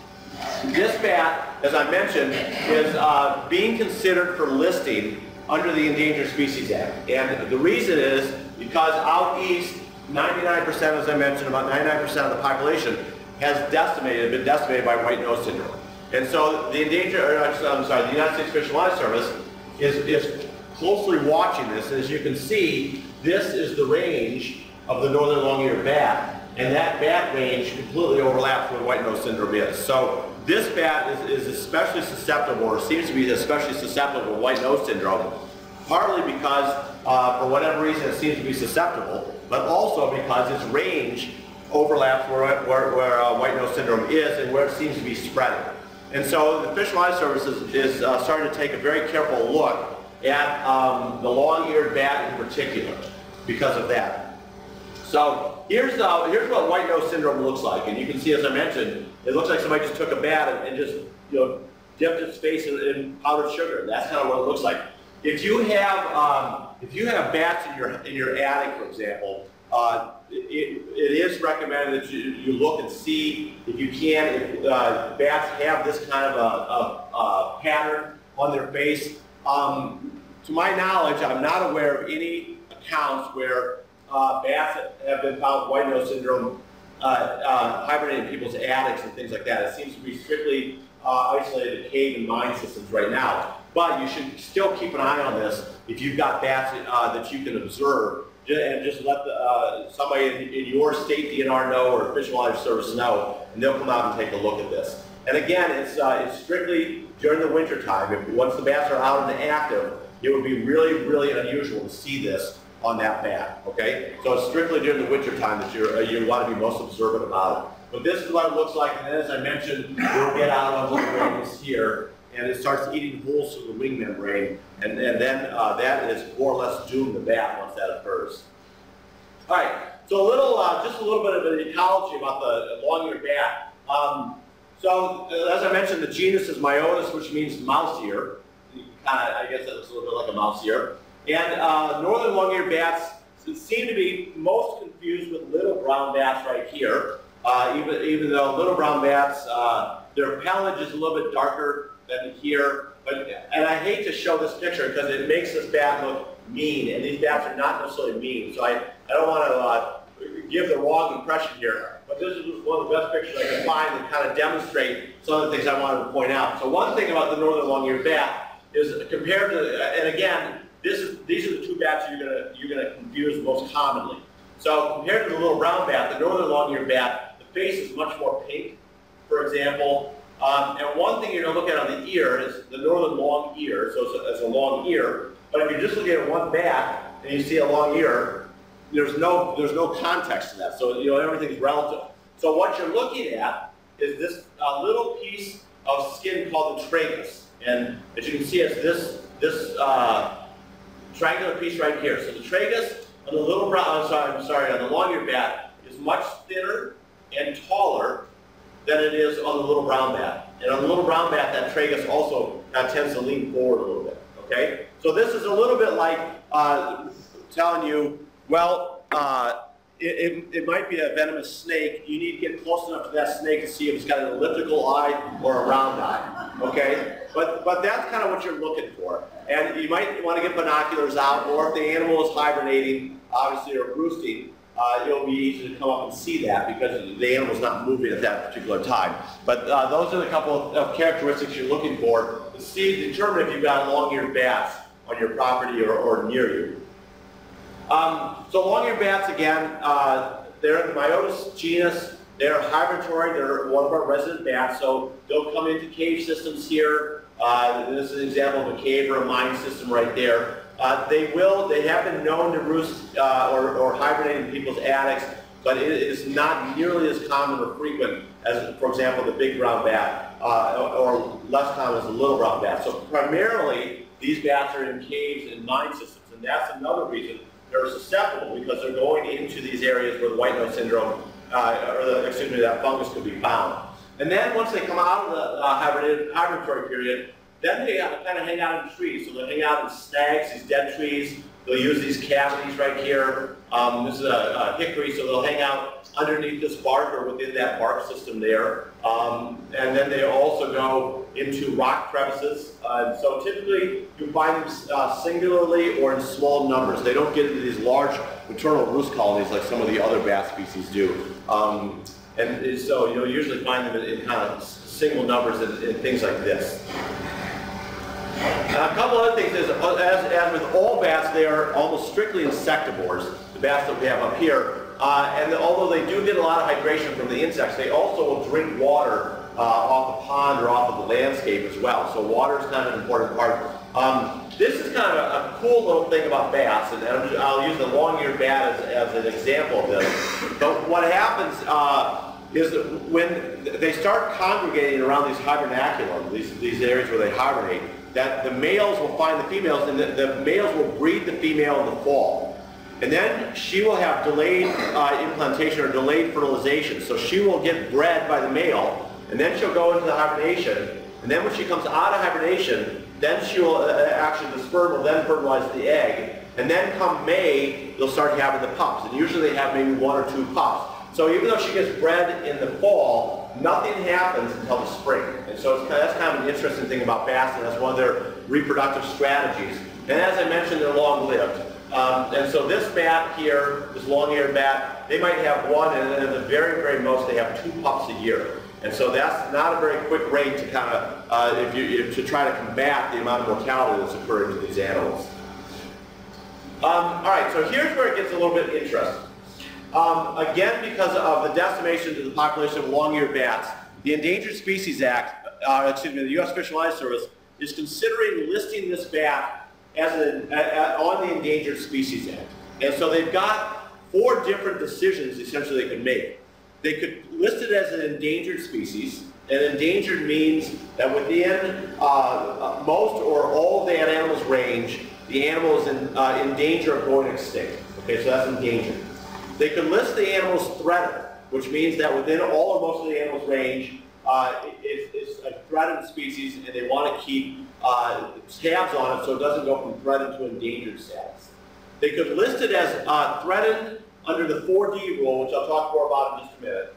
this bat, as I mentioned, is uh, being considered for listing under the Endangered Species Act. And the reason is because out east, 99%, as I mentioned, about 99% of the population has decimated, been decimated by white nose syndrome. And so the endangered, or, uh, I'm sorry, the United States Fish and Wildlife Service is, is closely watching this. And As you can see, this is the range of the northern long-eared bat, and that bat range completely overlaps with white nose syndrome is. So this bat is, is especially susceptible, or seems to be especially susceptible to white nose syndrome, partly because, uh, for whatever reason, it seems to be susceptible, but also because its range overlaps where, where, where uh, white nose syndrome is and where it seems to be spreading. And so the Fish and Wildlife Service is, is uh, starting to take a very careful look at um, the long-eared bat in particular because of that. So here's, uh, here's what white nose syndrome looks like. And you can see, as I mentioned, it looks like somebody just took a bat and, and just, you know, dipped its face in, in powdered sugar. That's kind of what it looks like. If you have, um, if you have bats in your, in your attic, for example, uh, it, it is recommended that you, you look and see if you can, if uh, bats have this kind of a, a, a pattern on their face. Um, to my knowledge, I'm not aware of any accounts where uh, bats have been found with white nose syndrome uh, uh, hibernating in people's attics and things like that. It seems to be strictly uh, isolated cave and mine systems right now. But you should still keep an eye on this if you've got bats uh, that you can observe and just let the, somebody in, in your state DNR know or Fish and Wildlife Service know, and they'll come out and take a look at this. And again, it's, it's strictly during the winter time. Once the bats are out and active, it would be really, really unusual to see this on that bat, okay? So it's strictly during the winter time that you're, uh, you want to be most observant about it. But this is what it looks like, and as I mentioned, we'll get out on the radius here, and it starts eating holes through the wing membrane, and, and then uh, that is more or less doomed the bat once that occurs. All right, so a little, uh, just a little bit of an ecology about the long-eared bat. Um, so, uh, as I mentioned, the genus is Myotis, which means mouse ear. Kind of, I guess that looks a little bit like a mouse ear. And uh, northern long-eared bats seem to be most confused with little brown bats right here. Uh, even, even though little brown bats, uh, their pelage is a little bit darker than here. But, and I hate to show this picture because it makes this bat look mean, and these bats are not necessarily mean. So I, I don't want to uh, give the wrong impression here. But this is one of the best pictures I can find that kind of demonstrate some of the things I wanted to point out. So one thing about the northern long-eared bat is compared to, and again, this is, these are the two bats you're gonna, you're gonna confuse most commonly. So compared to the little brown bat, the northern long-eared bat, the face is much more pink, for example. Um, and one thing you're gonna look at on the ear is the northern long ear, so it's a, it's a long ear. But if you're just looking at one bat and you see a long ear, there's no, there's no context to that. So, you know, everything's relative. So what you're looking at is this uh, little piece of skin called the tragus. And as you can see, it's this, this uh, triangular piece right here. So the tragus on the little brown, I'm sorry, I'm sorry, on the long-eared bat is much thinner and taller than it is on the little brown bat. And on the little brown bat, that tragus also uh, tends to lean forward a little bit, okay? So this is a little bit like uh, telling you, well, uh, it, it, it might be a venomous snake. You need to get close enough to that snake to see if it's got an elliptical eye or a round eye, okay? But, but that's kind of what you're looking for. And you might want to get binoculars out, or if the animal is hibernating, obviously, or roosting, uh, it'll be easy to come up and see that because the animal's not moving at that particular time. But uh, those are the couple of, characteristics you're looking for to see, determine if you've got long-eared bats on your property or, or near you. Um, so long-eared bats, again, uh, they're in the Myotis genus. They're hibernatory. They're one of our resident bats, so they'll come into cave systems here. Uh, this is an example of a cave or a mine system right there. Uh, they will, they have been known to roost uh, or, or hibernate in people's attics, but it is not nearly as common or frequent as, for example, the big brown bat, uh, or less common as the little brown bat. So primarily, these bats are in caves and mine systems, and that's another reason they're susceptible because they're going into these areas where the white nose syndrome, uh, or the, excuse me, that fungus could be found. And then once they come out of the uh, hibernatory, period, then they uh, kind of hang out in trees. So they'll hang out in snags, these dead trees. They'll use these cavities right here. Um, this is a, a, hickory, so they'll hang out underneath this bark or within that bark system there. Um, and then they also go into rock crevices. Uh, so typically you find them uh, singularly or in small numbers. They don't get into these large maternal roost colonies like some of the other bat species do. Um, and so you'll usually find them in, in kind of single numbers and, things like this. A couple other things is, as, as with all bats, they are almost strictly insectivores, the bats that we have up here. Uh, and although they do get a lot of hydration from the insects, they also will drink water uh, off the pond or off of the landscape as well. So water is kind of an important part. Um, this is kind of a, a, cool little thing about bats, and I'll use the long-eared bat as, as, an example of this. But what happens uh, is that when they start congregating around these hibernaculum, these, these areas where they hibernate, that the males will find the females, and the, the males will breed the female in the fall. And then she will have delayed uh, implantation or delayed fertilization. So she will get bred by the male, and then she'll go into the hibernation. And then when she comes out of hibernation, then she'll, uh, actually the sperm will then fertilize the egg, and then come May, they'll start having the pups, and usually they have maybe one or two pups. So even though she gets bred in the fall, nothing happens until the spring. And so kind of, that's kind of an interesting thing about bass, and that's one of their reproductive strategies. And as I mentioned, they're long-lived. Um, and so this bat here, this long-eared bat, they might have one, and then at the very, very most, they have two pups a year. And so that's not a very quick rate to kind of, uh, if you, if, to try to combat the amount of mortality that's occurring to these animals. Um, all right, so here's where it gets a little bit interesting. Um, again, because of the decimation to the population of long-eared bats, the Endangered Species Act, uh, excuse me, the U.S. Fish and Wildlife Service is considering listing this bat as an, on the Endangered Species Act. And so they've got four different decisions essentially they could make. They could list it as an endangered species, and endangered means that within uh, uh, most or all of that animal's range, the animal is in, uh, in danger of going extinct. Okay, so that's endangered. They could list the animal as threatened, which means that within all or most of the animal's range, uh, a threatened species, and they want to keep uh, tabs on it so it doesn't go from threatened to endangered status. They could list it as uh, threatened under the 4D rule, which I'll talk more about in just a minute,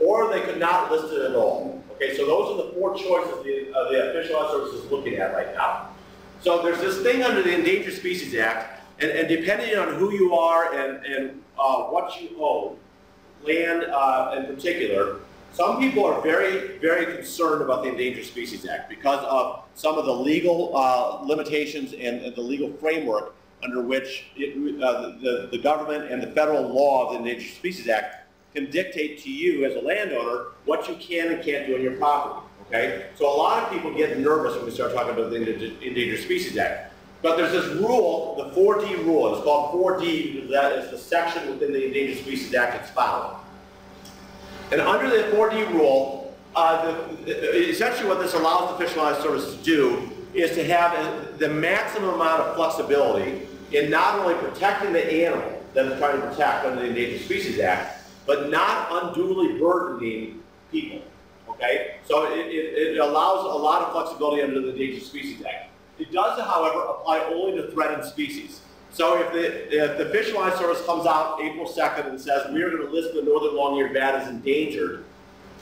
or they could not list it at all. Okay, so those are the four choices the, uh, the Fish and Wildlife Service is looking at right now. So there's this thing under the Endangered Species Act, and, and depending on who you are and, and uh, what you own, land uh, in particular, some people are very, very concerned about the Endangered Species Act because of some of the legal uh, limitations and, the legal framework under which it, uh, the, the government and the federal law of the Endangered Species Act can dictate to you as a landowner what you can and can't do on your property. Okay? So a lot of people get nervous when we start talking about the Endangered Species Act. But there's this rule, the 4D rule, it's called 4D because that is the section within the Endangered Species Act it's found. And under the 4D rule, uh, the, essentially what this allows the Fish and Wildlife Service to do is to have the maximum amount of flexibility in not only protecting the animal that they're trying to protect under the Endangered Species Act, but not unduly burdening people. Okay? So it, it, it, allows a lot of flexibility under the Endangered Species Act. It does, however, apply only to threatened species. So if the, if the Fish Wildlife Service comes out April 2nd and says, we are going to list the northern long-eared bat as endangered,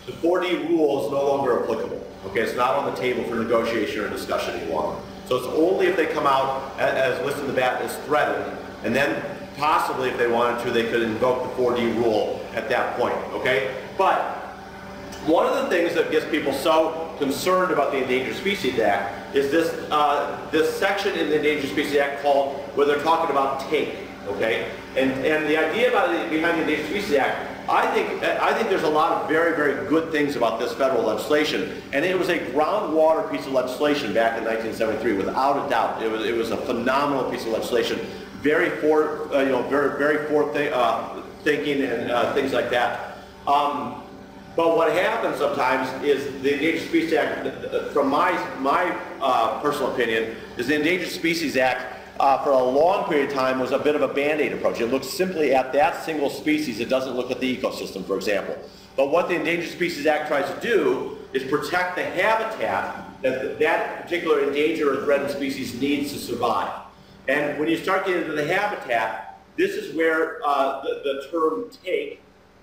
the 4D rule is no longer applicable. Okay, it's not on the table for negotiation or discussion any longer. So it's only if they come out as, as listing the bat as threatened, and then possibly if they wanted to, they could invoke the 4D rule at that point, okay? But one of the things that gets people so concerned about the Endangered Species Act is this, uh, this section in the Endangered Species Act called, where they're talking about take, okay? And, and the idea about the, behind the Endangered Species Act I think, I think there's a lot of very, very good things about this federal legislation. And it was a groundwater piece of legislation back in 1973, without a doubt. It was, it was a phenomenal piece of legislation. Very for, uh, you know, very, very forward th uh, thinking and uh, things like that. Um, but what happens sometimes is the Endangered Species Act, from my, my uh, personal opinion, is the Endangered Species Act uh, for a long period of time was a bit of a band-aid approach. It looks simply at that single species. It doesn't look at the ecosystem, for example. But what the Endangered Species Act tries to do is protect the habitat that that particular endangered or threatened species needs to survive. And when you start getting into the habitat, this is where uh, the, the, term take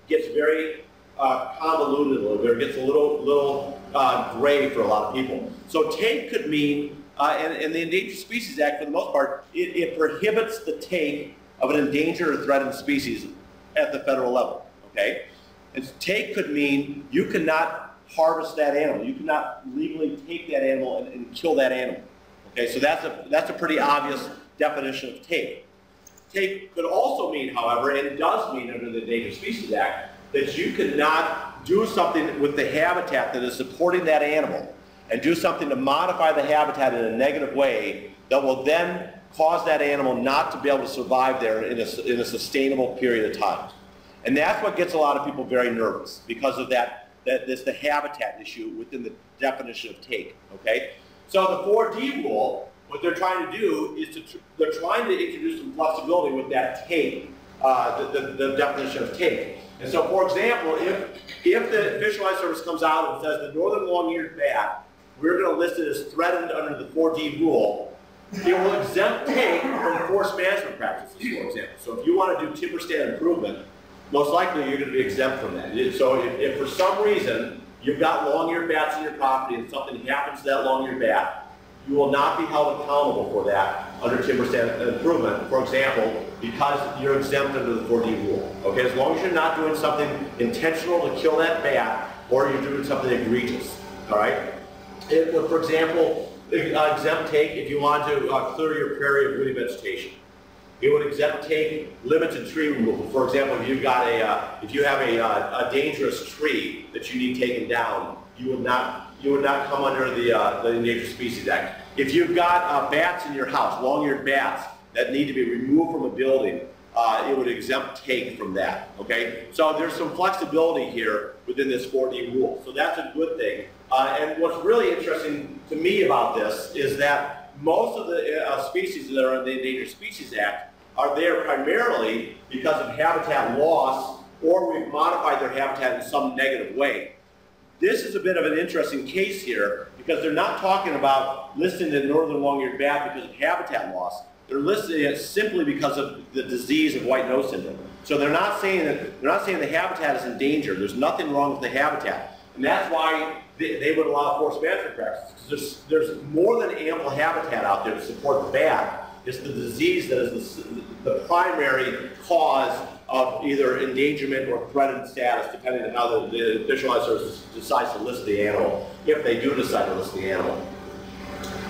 gets very uh, convoluted a little bit, it gets a little, little uh, gray for a lot of people. So take could mean uh, and, and, the Endangered Species Act, for the most part, it, it, prohibits the take of an endangered or threatened species at the federal level, okay? And take could mean you cannot harvest that animal. You cannot legally take that animal and, and kill that animal, okay? So that's a, that's a pretty obvious definition of take. Take could also mean, however, and does mean under the Endangered Species Act, that you cannot do something with the habitat that is supporting that animal and do something to modify the habitat in a negative way that will then cause that animal not to be able to survive there in a, in a sustainable period of time. And that's what gets a lot of people very nervous because of that, that this the habitat issue within the definition of take, okay? So the 4D rule, what they're trying to do is to, they're trying to introduce some flexibility with that take, uh, the, the, the definition of take. And so, for example, if, if the Fish and Wildlife Service comes out and says the northern long-eared bat we're gonna list it as threatened under the 4D rule, it will exempt take from forest management practices, for example. So if you wanna do timber stand improvement, most likely you're gonna be exempt from that. So if, if for some reason you've got long-eared bats in your property and something happens to that long-eared bat, you will not be held accountable for that under timber stand improvement, for example, because you're exempt under the 4D rule. Okay, as long as you're not doing something intentional to kill that bat, or you're doing something egregious, all right? It would, for example, uh, exempt take if you want to uh, clear your prairie of woody vegetation. It would exempt take limited tree removal. For example, if you've got a, uh, if you have a, uh, a dangerous tree that you need taken down, you would not, you would not come under the, uh, the Endangered Species Act. If you've got uh, bats in your house, long-eared bats that need to be removed from a building, uh, it would exempt take from that, okay? So there's some flexibility here within this 4D rule, so that's a good thing. Uh, and what's really interesting to me about this is that most of the uh, species that are in the Endangered Species Act are there primarily because of habitat loss or we've modified their habitat in some negative way. This is a bit of an interesting case here because they're not talking about listing the northern long-eared bat because of habitat loss. They're listing it simply because of the disease of white nose syndrome. So they're not saying that they're not saying the habitat is in danger. There's nothing wrong with the habitat, and that's why they, they would allow forest management practices. There's, there's more than ample habitat out there to support the bat. It's the disease that is the, the primary cause of either endangerment or threatened status, depending on how the, the Wildlife Service decides to list the animal, if they do decide to list the animal.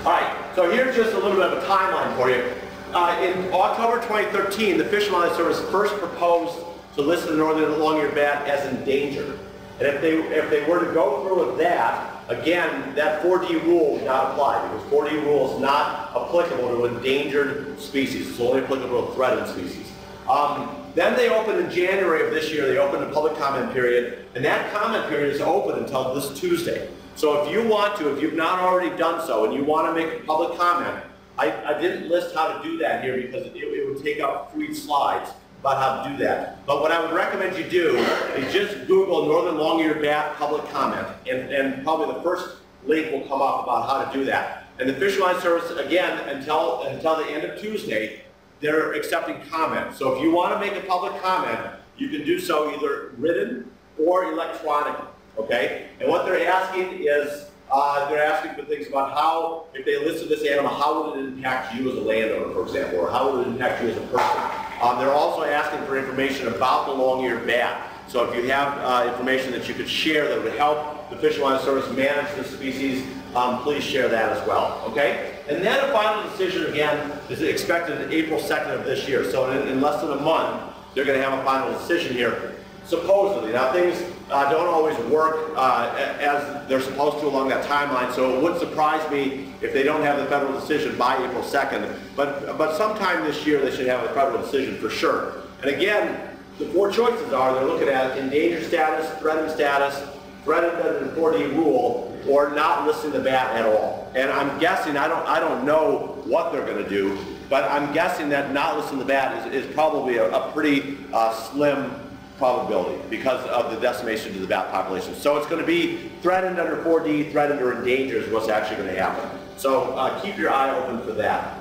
All right, so here's just a little bit of a timeline for you. Uh, in October 2013, the Fish and Wildlife Service first proposed to list the northern long-eared bat as endangered. And if they, if they were to go through with that, again, that 4D rule would not apply because 4D rule is not applicable to endangered species. It's only applicable to threatened species. Um, then they opened in January of this year, they opened a public comment period, and that comment period is open until this Tuesday. So if you want to, if you've not already done so, and you want to make a public comment, I, I didn't list how to do that here because it, it would take up three slides about how to do that. But what I would recommend you do is just Google Northern Long-Eared Bat public comment, and, and probably the first link will come up about how to do that. And the Fish Wildlife Service, again, until, until the end of Tuesday, they're accepting comments. So if you want to make a public comment, you can do so either written or electronically, okay? And what they're asking is, uh, they're asking for things about how, if they listed this animal, how would it impact you as a landowner, for example, or how would it impact you as a person? Um, they're also asking for information about the long-eared bat. So if you have uh, information that you could share that would help the Fish and Wildlife Service manage the species, um, please share that as well, okay? And then a final decision, again, is expected April 2nd of this year. So in, in less than a month, they're going to have a final decision here, supposedly. Now, things uh, don't always work uh, as they're supposed to along that timeline, so it would surprise me if they don't have the federal decision by April 2nd. But, but sometime this year, they should have a federal decision for sure. And again, the four choices are, they're looking at endangered status, threatened status, threatened under the 4D rule, or not listing the bat at all. And I'm guessing, I don't, I don't know what they're going to do, but I'm guessing that not listing the bat is, is probably a, a pretty uh, slim probability because of the decimation to the bat population. So it's going to be threatened under 4D, threatened or endangered is what's actually going to happen. So uh, keep your eye open for that.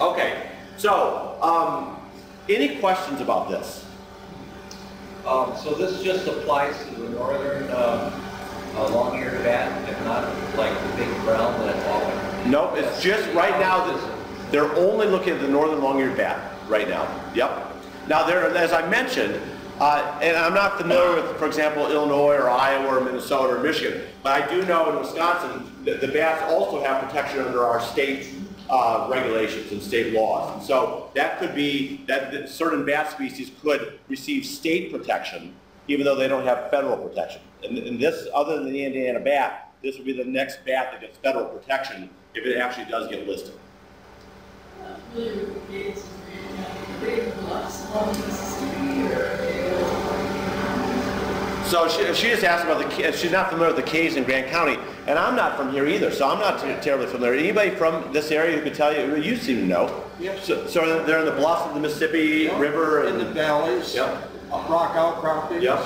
Okay, so um, any questions about this?
Um, so this just applies to the northern, um, uh, long-eared bat, and not like the big brown that often.
Nope, it's just right now that they're only looking at the northern long-eared bat right now. Yep. Now there, as I mentioned, uh, and I'm not familiar with, for example, Illinois or Iowa or Minnesota or Michigan, but I do know in Wisconsin that the bats also have protection under our state uh, regulations and state laws. And so that could be that, that certain bat species could receive state protection even though they don't have federal protection. And, and this, other than the Indiana bat, this would be the next bat that gets federal protection if it actually does get listed.
Familiar with Gates, big bluffs along Mississippi or
So she, she just asked about the, she's not familiar with the caves in Grant County, and I'm not from here either, so I'm not terribly familiar. Anybody from this area who could tell you, you seem to know.
Yep.
So, so they're in the bluffs of the Mississippi River
In the valleys.
Yep.
Rock outcroppings.
yep,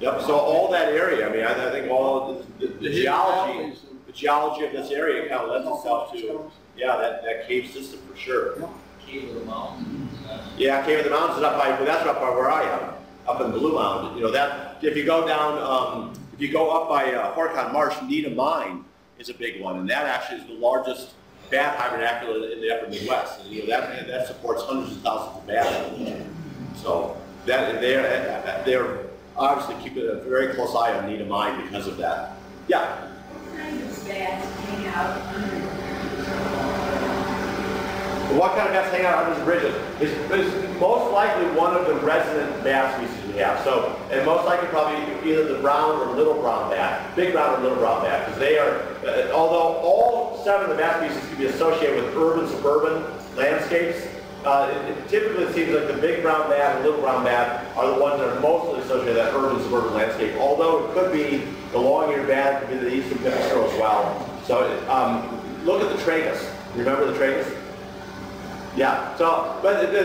yep, so all that area, I mean, I, I think all the, the
The
geology. the geology of this area kind of lends itself to, yeah, that, that cave system for sure.
Cave of the Mounds. uh,
Yeah, Cave of the Mounds is up by, that's up by where I am, up in Blue Mound. You know, that, if you go down, um, if you go up by uh, Horicon Marsh, Neda Mine is a big one, and that actually is the largest bat hibernacula in the upper Midwest. And, you know, that, that supports hundreds of thousands of bats. So, that, they're, they're obviously keeping a very close eye on need Neda Mine because of that. Yeah,
What kind of bats hang out under?
Of the bridges? Is most likely one of the resident bat species we have. So, and most likely probably either the brown or little brown bat, big brown or little brown bat, because they are, uh, although all seven of the bat species can be associated with urban suburban landscapes, uh, it, it typically seems like the big brown bat and the little brown bat are the ones that are mostly associated with that urban suburban landscape. Although it could be the long-eared bat, it could be the eastern pipistrelle as well. So, um, look at the tragus. Remember the tragus? Yeah, so, but, the-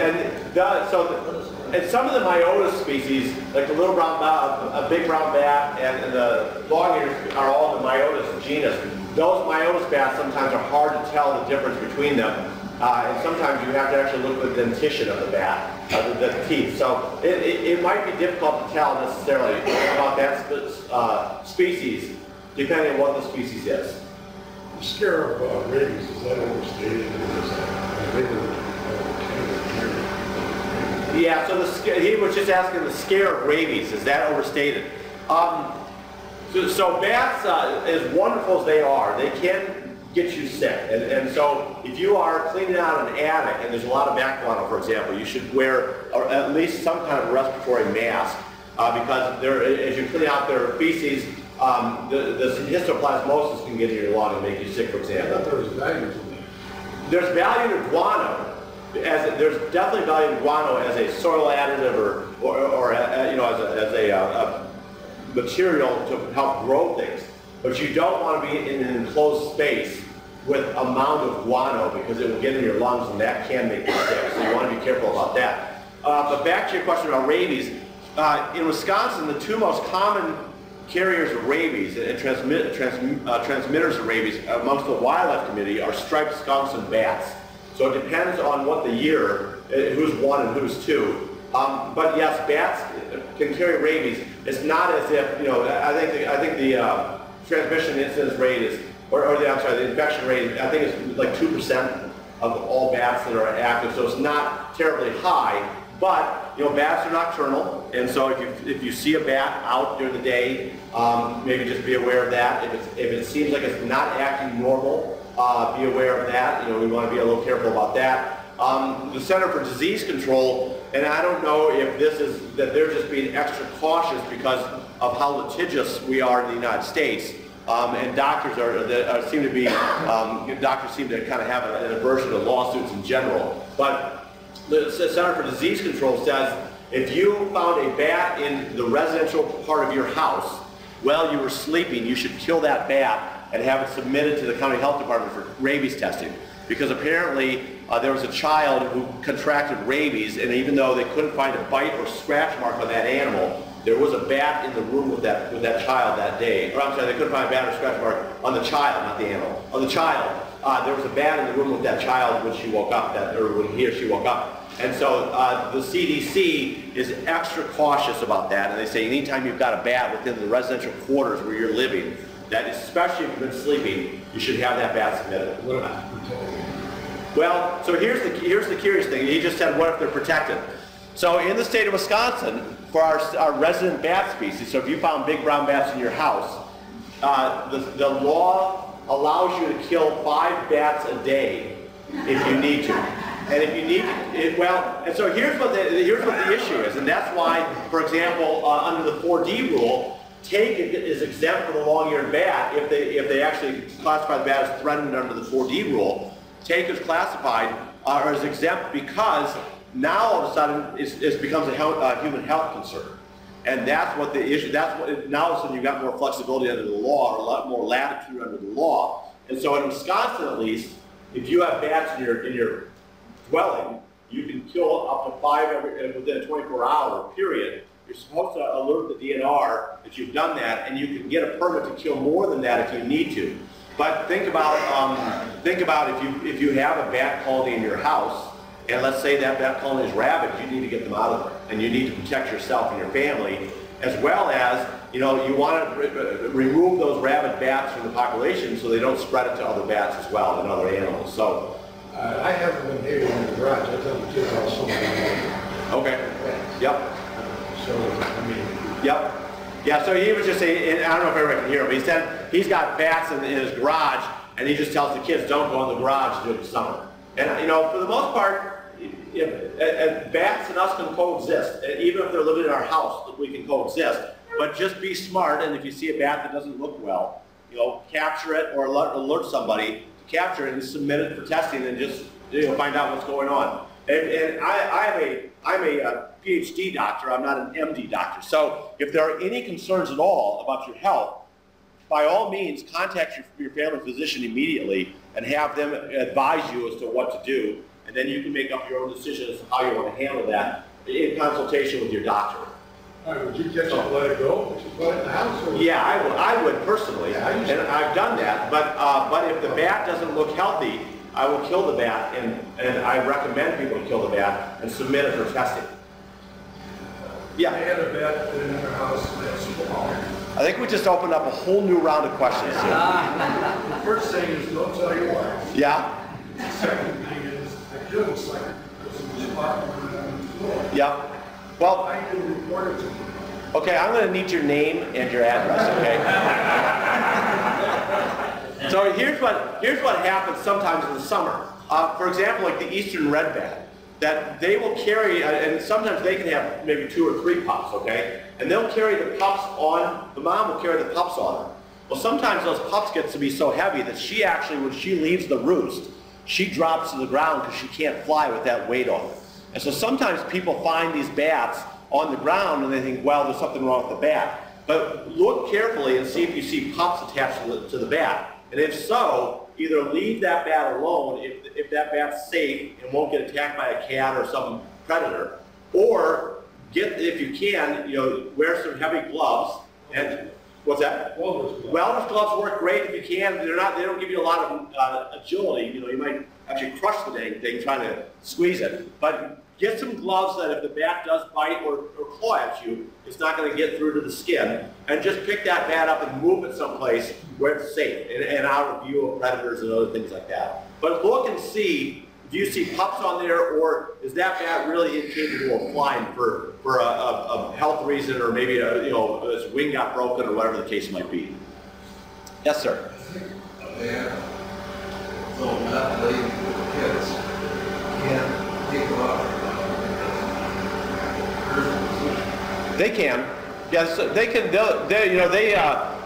and, the, so, the- and some of the Myotis species, like the little brown bat, a big brown bat, and the long ears are all in the Myotis genus. Those Myotis bats sometimes are hard to tell the difference between them. Uh, and sometimes you have to actually look at the dentition of the bat, uh, the, the teeth. So it, it, it might be difficult to tell necessarily about that spe- uh, species, depending on what the species is.
The scare of uh, rabies, is that overstated? Or is that, I think it was,
Yeah, so the, he was just asking the scare of rabies, is that overstated? Um, so, so bats, uh, as wonderful as they are, they can get you sick. And, and so if you are cleaning out an attic and there's a lot of guano, for example, you should wear or at least some kind of respiratory mask uh, because there, as you clean out their feces, um, the, the histoplasmosis can get in your lung and make you sick, for
I
example.
thought there was value to that.
There's value to guano, as a, there's definitely value to guano as a soil additive or, or, or uh, you know, as a, as a, uh, a material to help grow things. But you don't want to be in an enclosed space with amount of guano because it will get in your lungs and that can make you sick. So you want to be careful about that. Uh, but back to your question about rabies, uh, in Wisconsin, the two most common carriers of rabies and transmit, trans, uh, transmitters of rabies amongst the wildlife community are striped skunks and bats. So it depends on what the year, uh, who's one and who's two. Um, but yes, bats can carry rabies. It's not as if, you know, I think the, I think the uh, transmission incidence rate is, or, or the, I'm sorry, the infection rate, I think it's like 2% of all bats that are active. So it's not terribly high. But, you know, bats are nocturnal, and so if you, if you see a bat out during the day, um, maybe just be aware of that. If, it's, if it seems like it's not acting normal, uh, be aware of that. You know, we want to be a little careful about that. Um, the Center for Disease Control, and I don't know if this is, that they're just being extra cautious because of how litigious we are in the United States. Um, and doctors are, are, seem to be, um, doctors seem to kind of have an aversion to lawsuits in general. But the Center for Disease Control says if you found a bat in the residential part of your house while you were sleeping, you should kill that bat and have it submitted to the county health department for rabies testing. Because apparently uh, there was a child who contracted rabies, and even though they couldn't find a bite or scratch mark on that animal, there was a bat in the room with that with that child that day. Or I'm sorry, they couldn't find a bat or scratch mark on the child, not the animal. On the child, uh, there was a bat in the room with that child when she woke up, that, or when he or she woke up. And so uh, the CDC is extra cautious about that, and they say anytime you've got a bat within the residential quarters where you're living, that especially if you've been sleeping, you should have that bat submitted.
What if protected?
Well, so here's the, here's the curious thing. He just said, what if they're protected? So in the state of Wisconsin, for our, our resident bat species, so if you found big brown bats in your house, uh, the, the law allows you to kill five bats a day if you need to. And if you need, it, well, and so here's what the, here's what the issue is, and that's why, for example, uh, under the 4D rule, take is exempt for the long-eared bat if they if they actually classify the bat as threatened under the 4D rule. Take is classified uh, or is exempt because now all of a sudden it becomes a health, uh, human health concern. And that's what the issue, that's what, now all of a sudden you've got more flexibility under the law, or a lot more latitude under the law. And so in Wisconsin at least, if you have bats in your, in your dwelling, you can kill up to five every, uh, within a 24 hour period you're supposed to alert the DNR that you've done that, and you can get a permit to kill more than that if you need to. But think about, um, think about if you, if you have a bat colony in your house, and let's say that bat colony is rabid, you need to get them out of there. And you need to protect yourself and your family, as well as, you know, you want to re- remove those rabid bats from the population so they don't spread it to other bats as well and other animals. So,
Uh, I haven't been here in the garage, I tell the kids how someone,
okay, yep.
so, I mean,
Yep. Yeah, so he was just saying, and I don't know if everyone can hear him, but he said he's got bats in, in his garage, and he just tells the kids, don't go in the garage during the summer. And, you know, for the most part, if, uh, bats and us can coexist. Even if they're living in our house, we can coexist. But just be smart, and if you see a bat that doesn't look well, you know, capture it or alert, alert somebody to capture it and submit it for testing and just, you know, find out what's going on. And, and I, I'm a, I'm a uh, PhD doctor, I'm not an MD doctor. So if there are any concerns at all about your health, by all means, contact your, your family physician immediately and have them advise you as to what to do. And then you can make up your own decision as to how you want to handle that in consultation with your doctor.
right, would you let it go, would you put it in the house, or?
Yeah, I would, I would personally,
Yeah, I
and
to.
I've done that, but, uh, but if the bat doesn't look healthy, I will kill the bat, and, and I recommend people to kill the bat and submit it for testing.
I
Yeah,
had a bat in our house.
I think we just opened up a whole new round of questions here.
The <laughs> first thing is, don't tell your wife.
Yeah,
Second like,
yeah. Well,
to.
Okay, I'm gonna need your name and your address, okay? So here's what, here's what happens sometimes in the summer. Uh, for example, like the eastern red bat, that they will carry, uh, and sometimes they can have maybe two or three pups, okay? And they'll carry the pups on, the mom will carry the pups on her. Well, sometimes those pups get to be so heavy that she actually, when she leaves the roost, she drops to the ground because she can't fly with that weight on her. And so sometimes people find these bats on the ground and they think, well, there's something wrong with the bat. But look carefully and see if you see pups attached to the, to the bat. And if so, either leave that bat alone if, if that bat's safe and won't get attacked by a cat or some predator, or get, if you can, you know, wear some heavy gloves and, what's that?
Blood.
Wellness gloves work great if you can. They're not. They don't give you a lot of uh, agility. You know, you might actually crush the dang thing trying to squeeze it. But get some gloves that if the bat does bite or, or claw at you, it's not going to get through to the skin. And just pick that bat up and move it someplace where it's safe and, and out of view of predators and other things like that. But look and see. Do you see pups on there, or is that bat really incapable of flying for, for a, a, a health reason, or maybe a, you know his wing got broken, or whatever the case might be? Yes, sir.
there, though not with kids, can take off.
They can. Yes, they can. They, you know, they. Uh,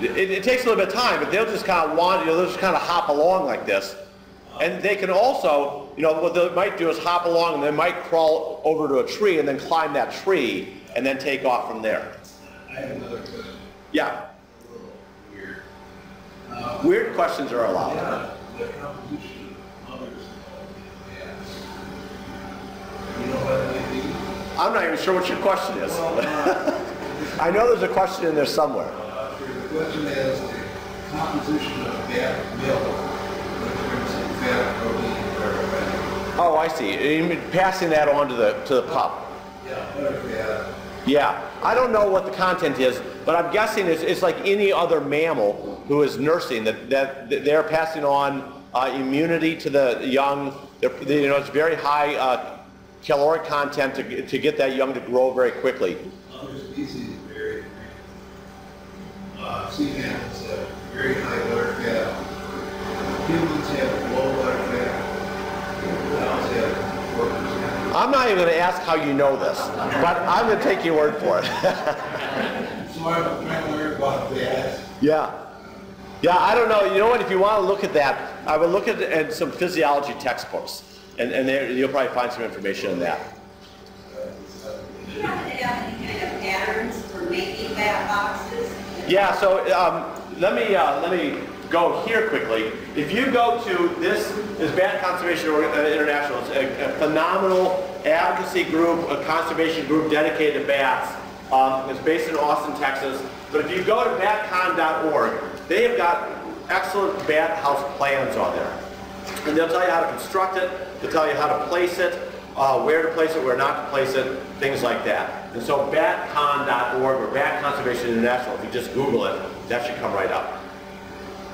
it, it takes a little bit of time, but they'll just kind of wander. You know, they'll just kind of hop along like this, and they can also, you know, what they might do is hop along, and they might crawl over to a tree and then climb that tree and then take off from there.
I have another question,
Yeah,
a little weird. Uh,
weird questions are allowed.
yeah, the composition of mothers of ants. You know what they do?
I'm not even sure what your question is.
Uh, <laughs>
I know there's a question in there somewhere.
uh, the question is the composition of bat milk, in terms of fat, protein, or fat.
Oh, I see. Passing that on to the to the pup.
Yeah.
I don't know what the content is, but I'm guessing it's, it's like any other mammal who is nursing, that, that that they're passing on uh, immunity to the young. They, you know, it's very high uh, caloric content to, get- to get that young to grow very quickly.
Other species vary. Uh, sea have very high fat. Humans have low butter fat. Cows have four percent.
I'm not even going to ask how you know this, but I'm going to take your word for it. <laughs>
So I'm trying to learn about that.
yeah. Yeah, I don't know. You know what? If you want to look at that, I would look at, at some physiology textbooks, and, and there, you'll probably find some information in that.
Do you have any kind of patterns for making bat boxes?
Yeah, so um, let me, uh, let me go here quickly. If you go to, this is Bat Conservation uh, International. It's a, a phenomenal advocacy group, a conservation group dedicated to bats. Um, it's based in Austin, Texas. But if you go to batcon.org, they have got excellent bat house plans on there. And they'll tell you how to construct it, they'll tell you how to place it, uh, where to place it, where not to place it, things like that. And so batcon.org or Bat Conservation International, if you just Google it, that should come right up.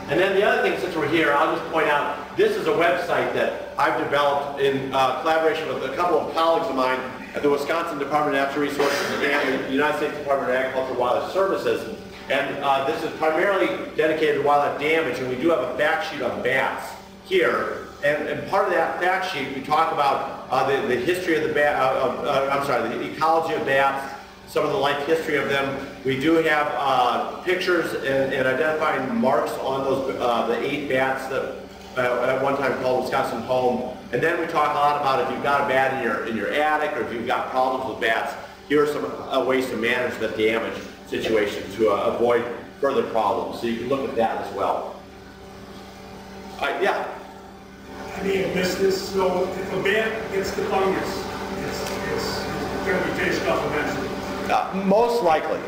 And then the other thing, since we're here, I'll just point out, this is a website that I've developed in uh, collaboration with a couple of colleagues of mine at the Wisconsin Department of Natural Resources and the United States Department of Agriculture Wildlife Services. And uh, this is primarily dedicated to wildlife damage, and we do have a fact sheet on bats here. And, and part of that fact sheet, we talk about uh, the, the history of the bat, uh, uh, I'm sorry, the ecology of bats, some of the life history of them. We do have uh, pictures and, and identifying marks on those, uh, the eight bats that uh, at one time called Wisconsin Home. And then we talk a lot about if you've got a bat in your, in your attic or if you've got problems with bats, here are some uh, ways to manage the damage situation to uh, avoid further problems. So you can look at that as well. Uh, yeah,
I may have missed this, so if a bat gets the fungus, it's, it's, it's gonna be finished off eventually.
uh, most likely.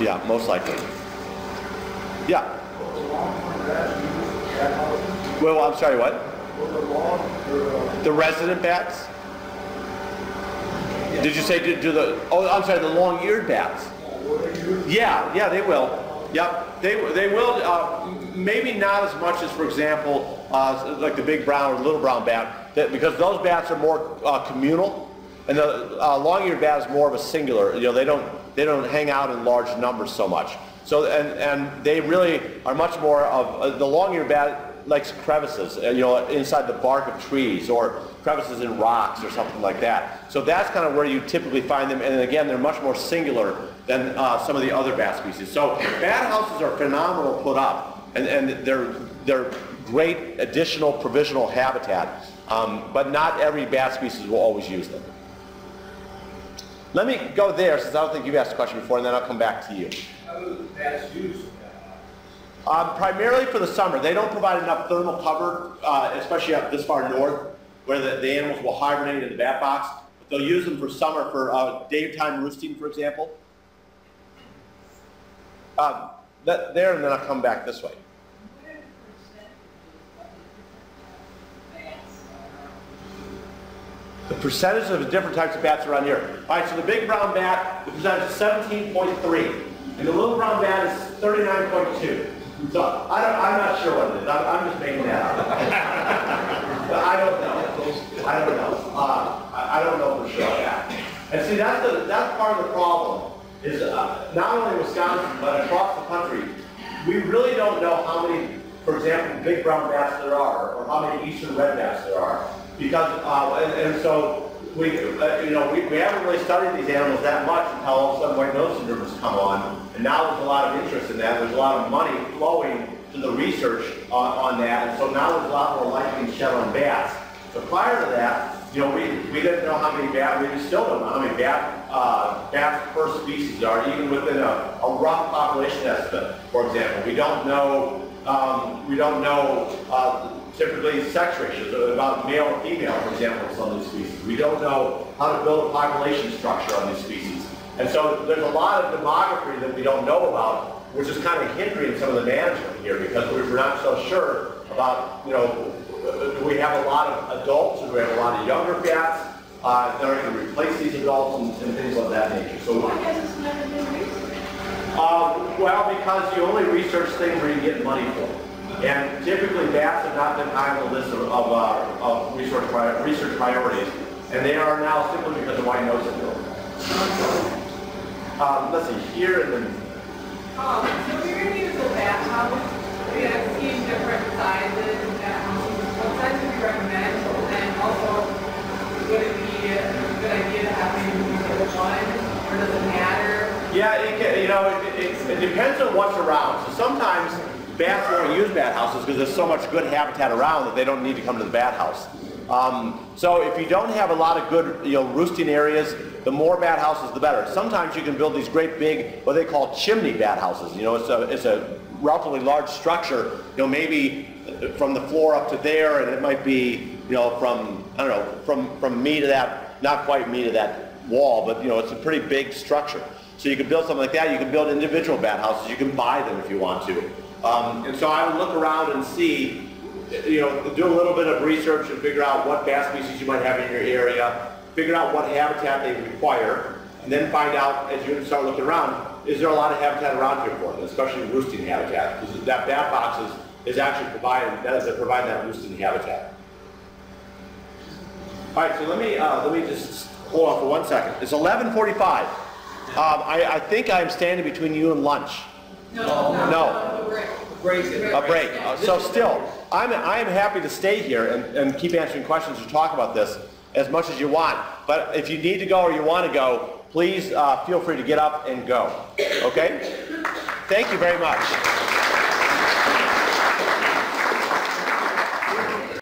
Yeah, most likely. Yeah. Well, I'm sorry, what? The resident bats? Did you say do, do the, oh, I'm sorry, the long-eared bats? Yeah, yeah, they will. Yep, they, they will, uh, maybe not as much as, for example, uh, like the big brown or little brown bat, that, because those bats are more uh, communal, and the uh, long-eared bat is more of a singular, you know, they don't, they don't hang out in large numbers so much. So, and, and they really are much more of, uh, the long-eared bat likes crevices, uh, you know, inside the bark of trees or crevices in rocks or something like that. So that's kind of where you typically find them. And again, they're much more singular than uh, some of the other bat species. So bat houses are phenomenal put up, and, and they're, they're great additional provisional habitat. Um, but not every bat species will always use them. Let me go there, since I don't think you've asked a question before, and then I'll come back to you. Um, primarily for the summer. They don't provide enough thermal cover, uh, especially up this far north, where the, the animals will hibernate in the bat box. But they'll use them for summer for uh, daytime roosting, for example. Um, that, there, and then I'll come back this way. The percentage of the different types of bats around here. All right, so the big brown bat, the percentage is 17.3, and the little brown bat is 39.2. So I don't, I'm not sure what it is. I'm, I'm just making that up. <laughs> I don't know. I don't know. Uh, I, I don't know for sure. And see, that's the that's part of the problem. Is uh, not only in Wisconsin but across the country, we really don't know how many, for example, big brown bats there are, or how many eastern red bats there are, because uh, and, and so we, uh, you know, we, we haven't really studied these animals that much until all of a sudden white nose syndrome has come on, and now there's a lot of interest in that. There's a lot of money flowing to the research on, on that, and so now there's a lot more light being shed on bats. So prior to that, you know, we, we didn't know how many bat, we still don't know how many bat, uh, bats per species are, even within a, a rough population estimate, for example. We don't know, um, we don't know, uh, typically sex ratios about male and female, for example, in some of these species. We don't know how to build a population structure on these species. And so there's a lot of demography that we don't know about, which is kind of hindering some of the management here because we're not so sure about, you know, do we have a lot of adults, or do we have a lot of younger bats uh, that are going to replace these adults and, and things of that nature. So,
Why has this never been researched?
um, well, because you only research things where you get money for. And typically, bats have not been high on the list of, of, uh, of research, research priorities, and they are now simply because of white nose syndrome. Um, let's see, here and then,
Um, so if you're gonna use a bat house, we have seen different sizes of bat houses. What size would you recommend? And also, would it be a good idea to have maybe one, or does it matter?
Yeah, it can, you know, it, it, it depends on what's around. So sometimes bats won't use bat houses because there's so much good habitat around that they don't need to come to the bat house. Um, so if you don't have a lot of good, you know, roosting areas, the more bat houses, the better. Sometimes you can build these great big, what they call chimney bat houses. You know, it's a, it's a relatively large structure, you know, maybe from the floor up to there, and it might be, you know, from, I don't know, from, from me to that, not quite me to that wall, but, you know, it's a pretty big structure. So you can build something like that, you can build individual bat houses, you can buy them if you want to. Um, and so I would look around and see, you know, do a little bit of research and figure out what bat species you might have in your area, figure out what habitat they require, and then find out, as you start looking around, is there a lot of habitat around here for them, especially roosting habitat? Because that bat box is, is actually providing, that is providing that roosting habitat. All right, so let me, uh, let me just hold on for one second. It's 11:45. Um, I, I think I'm standing between you and lunch.
No,
No.
no, the brick.
Break.
A break. Uh, So still, I'm, I am happy to stay here and, and keep answering questions or talk about this as much as you want. But if you need to go or you want to go, please uh, feel free to get up and go. Okay? Thank you very much.